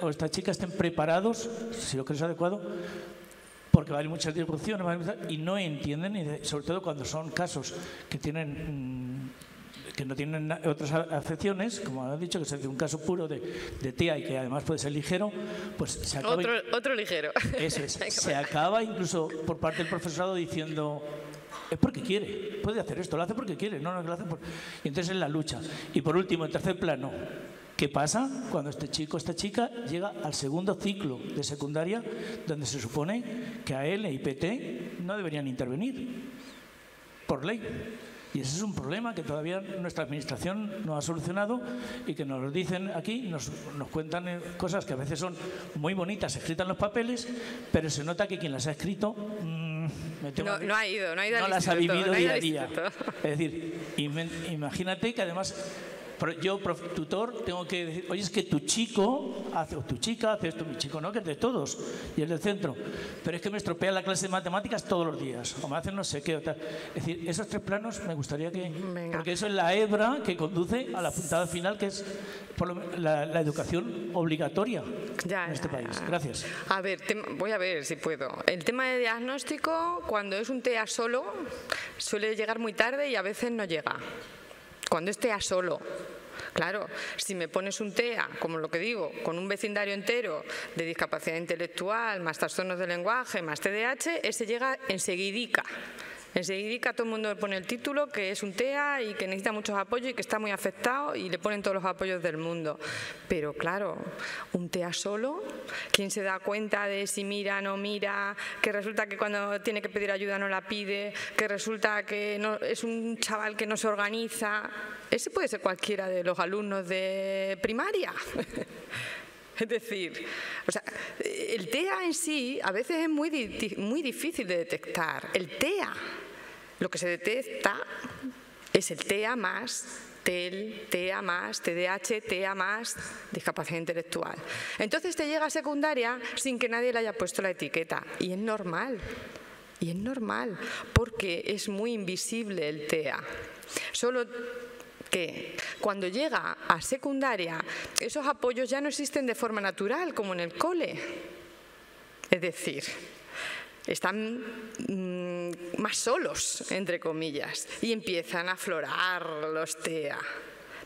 D: o esta chica estén preparados, si lo crees adecuado, porque va a haber muchas disrupciones y no entienden, sobre todo cuando son casos que tienen mm, que no tienen otras afecciones, como han dicho, que es un caso puro de, de TIA y que además puede ser ligero, pues se acaba...
A: Otro, otro ligero. [laughs]
D: Eso es. [laughs] se acaba incluso por parte del profesorado diciendo es porque quiere, puede hacer esto, lo hace porque quiere, no, no lo hace por... Y entonces es la lucha. Y por último, en tercer plano, ¿Qué pasa cuando este chico, esta chica llega al segundo ciclo de secundaria donde se supone que a él y PT no deberían intervenir por ley? Y ese es un problema que todavía nuestra administración no ha solucionado y que nos lo dicen aquí, nos, nos cuentan eh, cosas que a veces son muy bonitas escritas en los papeles, pero se nota que quien las ha escrito
A: mm, no, ha ido, no ha ido
D: no las ha vivido día a día. Es decir, imagínate que además yo, tutor, tengo que decir, oye, es que tu chico hace, o tu chica hace esto, mi chico no, que es de todos, y es del centro. Pero es que me estropea la clase de matemáticas todos los días, o me hacen no sé qué. O tal. Es decir, esos tres planos me gustaría que... Porque eso es la hebra que conduce a la puntada final, que es la, educación obligatoria en este país. Gracias.
A: A ver, voy a ver si puedo. El tema de diagnóstico, cuando es un TEA solo, suele llegar muy tarde y a veces no llega cuando esté a solo. Claro, si me pones un TEA, como lo que digo, con un vecindario entero de discapacidad intelectual, más trastornos de lenguaje, más TDAH, ese llega enseguidica. Enseguida todo el mundo le pone el título, que es un TEA y que necesita muchos apoyos y que está muy afectado y le ponen todos los apoyos del mundo. Pero claro, un TEA solo, ¿quién se da cuenta de si mira, no mira, que resulta que cuando tiene que pedir ayuda no la pide, que resulta que no, es un chaval que no se organiza? Ese puede ser cualquiera de los alumnos de primaria. [laughs] Es decir, el TEA en sí a veces es muy, muy difícil de detectar. El TEA, lo que se detecta es el TEA más TEL, TEA más, TDAH, TEA más, discapacidad intelectual. Entonces te llega a secundaria sin que nadie le haya puesto la etiqueta. Y es normal. Y es normal, porque es muy invisible el TEA. Solo que cuando llega a secundaria esos apoyos ya no existen de forma natural como en el cole. Es decir, están mm, más solos, entre comillas, y empiezan a aflorar los TEA.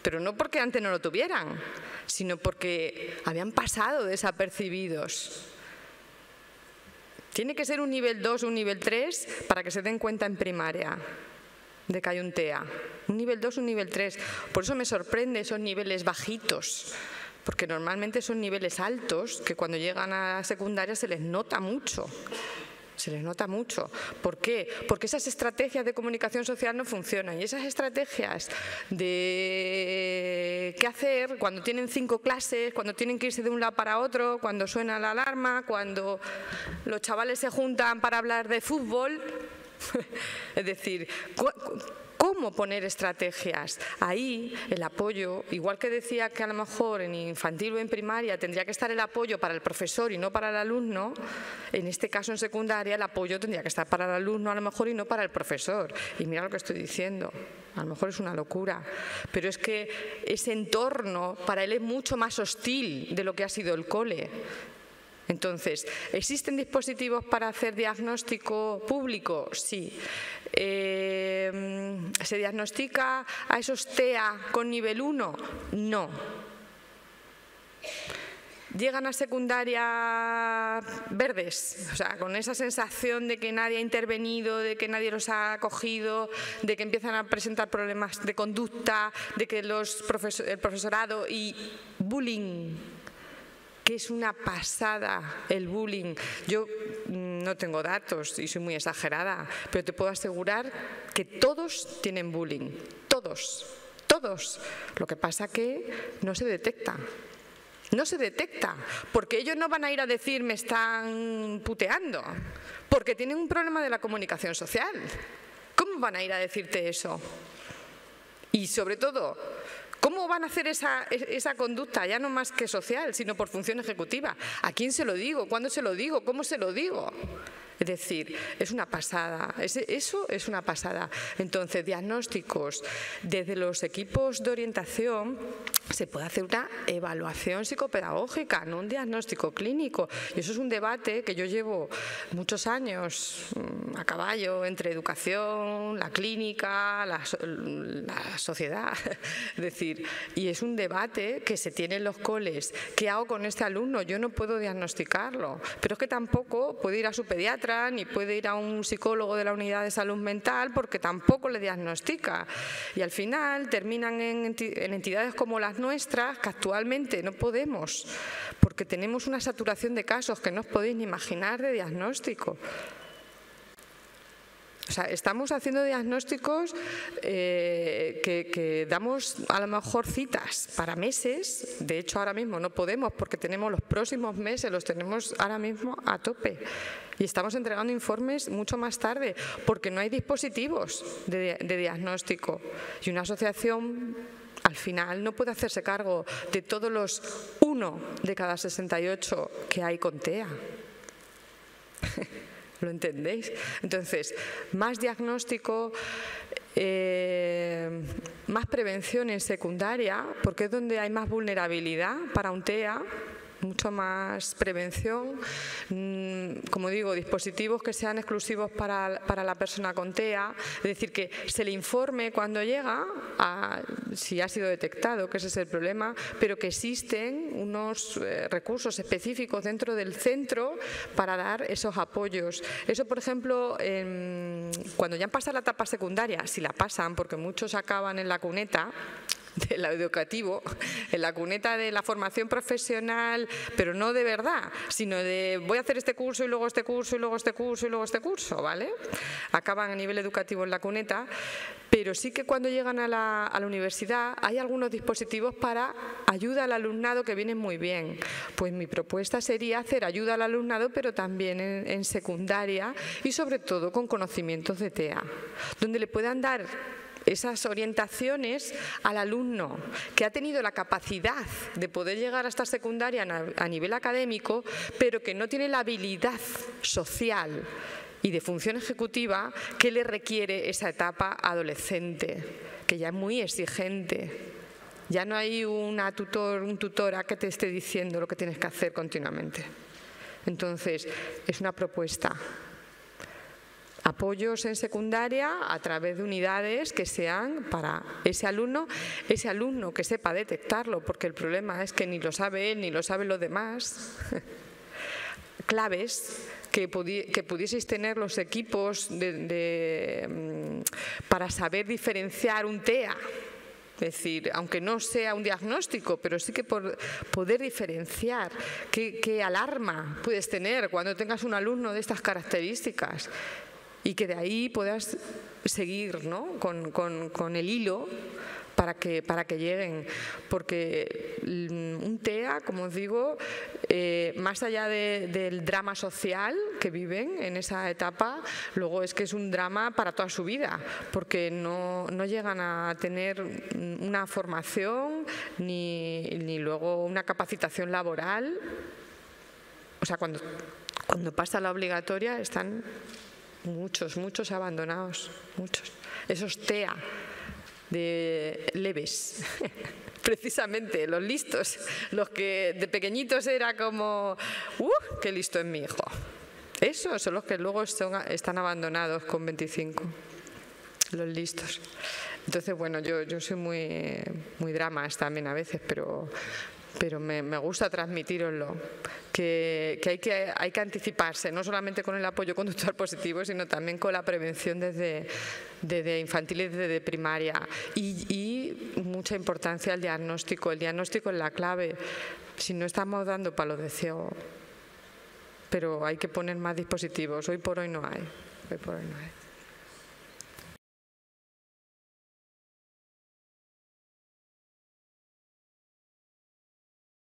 A: Pero no porque antes no lo tuvieran, sino porque habían pasado desapercibidos. Tiene que ser un nivel 2 o un nivel 3 para que se den cuenta en primaria de que hay un TEA. Un nivel 2, un nivel 3. Por eso me sorprende esos niveles bajitos, porque normalmente son niveles altos que cuando llegan a secundaria se les nota mucho. Se les nota mucho. ¿Por qué? Porque esas estrategias de comunicación social no funcionan. Y esas estrategias de qué hacer cuando tienen cinco clases, cuando tienen que irse de un lado para otro, cuando suena la alarma, cuando los chavales se juntan para hablar de fútbol, [laughs] es decir, ¿Cómo poner estrategias? Ahí el apoyo, igual que decía que a lo mejor en infantil o en primaria tendría que estar el apoyo para el profesor y no para el alumno, en este caso en secundaria el apoyo tendría que estar para el alumno a lo mejor y no para el profesor. Y mira lo que estoy diciendo, a lo mejor es una locura, pero es que ese entorno para él es mucho más hostil de lo que ha sido el cole. Entonces, ¿existen dispositivos para hacer diagnóstico público? Sí. Eh, ¿Se diagnostica a esos TEA con nivel 1? No. Llegan a secundaria verdes, o sea, con esa sensación de que nadie ha intervenido, de que nadie los ha acogido, de que empiezan a presentar problemas de conducta, de que los el profesorado y bullying que es una pasada el bullying. Yo mm, no tengo datos y soy muy exagerada, pero te puedo asegurar que todos tienen bullying, todos, todos. Lo que pasa que no se detecta. No se detecta, porque ellos no van a ir a decir me están puteando, porque tienen un problema de la comunicación social. ¿Cómo van a ir a decirte eso? Y sobre todo, ¿Cómo van a hacer esa, esa, conducta, ya no más que social, sino por función ejecutiva? ¿A quién se lo digo? ¿Cuándo se lo digo? ¿Cómo se lo digo? Es decir, es una pasada, eso es una pasada. Entonces, diagnósticos desde los equipos de orientación se puede hacer una evaluación psicopedagógica, no un diagnóstico clínico. Y eso es un debate que yo llevo muchos años mm, a caballo entre educación, la clínica, la, sociedad. [laughs] Es decir, y es un debate que se tiene en los coles. ¿Qué hago con este alumno? Yo no puedo diagnosticarlo, pero que tampoco puedo ir a su pediatra ni puede ir a un psicólogo de la unidad de salud mental porque tampoco le diagnostica. Y al final terminan en entidades como las nuestras que actualmente no podemos porque tenemos una saturación de casos que no os podéis ni imaginar de diagnóstico. O sea, estamos haciendo diagnósticos eh, que, damos a lo mejor citas para meses. De hecho, ahora mismo no podemos porque tenemos los próximos meses, los tenemos ahora mismo a tope. Y estamos entregando informes mucho más tarde porque no hay dispositivos de, diagnóstico. Y una asociación al final no puede hacerse cargo de todos los uno de cada 68 que hay con TEA. [laughs] ¿Lo entendéis? Entonces, más diagnóstico, eh, más prevención en secundaria, porque es donde hay más vulnerabilidad para un TEA mucho más prevención, mm, como digo, dispositivos que sean exclusivos para, la persona con TEA, es decir, que se le informe cuando llega, si ha sido detectado, que ese es el problema, pero que existen unos eh, recursos específicos dentro del centro para dar esos apoyos. Eso, por ejemplo, cuando ya han pasado la etapa secundaria, si la pasan, porque muchos acaban en la cuneta, [laughs] de lo educativo, en la cuneta de la formación profesional, pero no de verdad, sino de voy a hacer este curso y luego este curso y luego este curso y luego este curso, ¿vale? Acaban a nivel educativo en la cuneta, pero sí que cuando llegan a la, universidad hay algunos dispositivos para ayuda al alumnado que vienen muy bien. Pues mi propuesta sería hacer ayuda al alumnado, pero también en, en secundaria y sobre todo con conocimientos de TEA, donde le puedan dar esas orientaciones al alumno que ha tenido la capacidad de poder llegar hasta secundaria a nivel académico, pero que no tiene la habilidad social y de función ejecutiva que le requiere esa etapa adolescente, que ya es muy exigente. Ya no hay una tutor, un tutora que te esté diciendo lo que tienes que hacer continuamente. Entonces, es una propuesta apoyos en secundaria a través de unidades que sean para ese alumno, ese alumno que sepa detectarlo, porque el problema es que ni lo sabe él ni lo saben los demás. [laughs] Claves que, pudieseis tener los equipos mm, para saber diferenciar un TEA. Es decir, aunque no sea un diagnóstico, pero sí que por poder diferenciar qué, qué alarma puedes tener cuando tengas un alumno de estas características y que de ahí puedas seguir ¿no? con, con, el hilo para que, para que lleguen. Porque mm, un TEA, como os digo, eh, más allá del drama social que viven en esa etapa, luego es que es un drama para toda su vida, porque no, no llegan a tener una formación ni, ni luego una capacitación laboral. O sea, cuando, cuando pasa la obligatoria están Muchos, muchos abandonados, muchos. Esos TEA de leves, [laughs] precisamente, los listos, los que de pequeñitos era como, ¡uh! ¡Qué listo es mi hijo! Esos son los que luego están abandonados con 25. los listos. Entonces, bueno, yo, yo soy muy, muy dramas también a veces, pero, pero me, gusta transmitiroslo, que, hay que hay que anticiparse, no solamente con el apoyo conductual positivo, sino también con la prevención desde, desde infantil y desde primaria. Y, mucha importancia al diagnóstico. El diagnóstico es la clave. Si no estamos dando palos de ciego, pero hay que poner más dispositivos. Hoy por hoy no hay. Hoy por hoy no hay.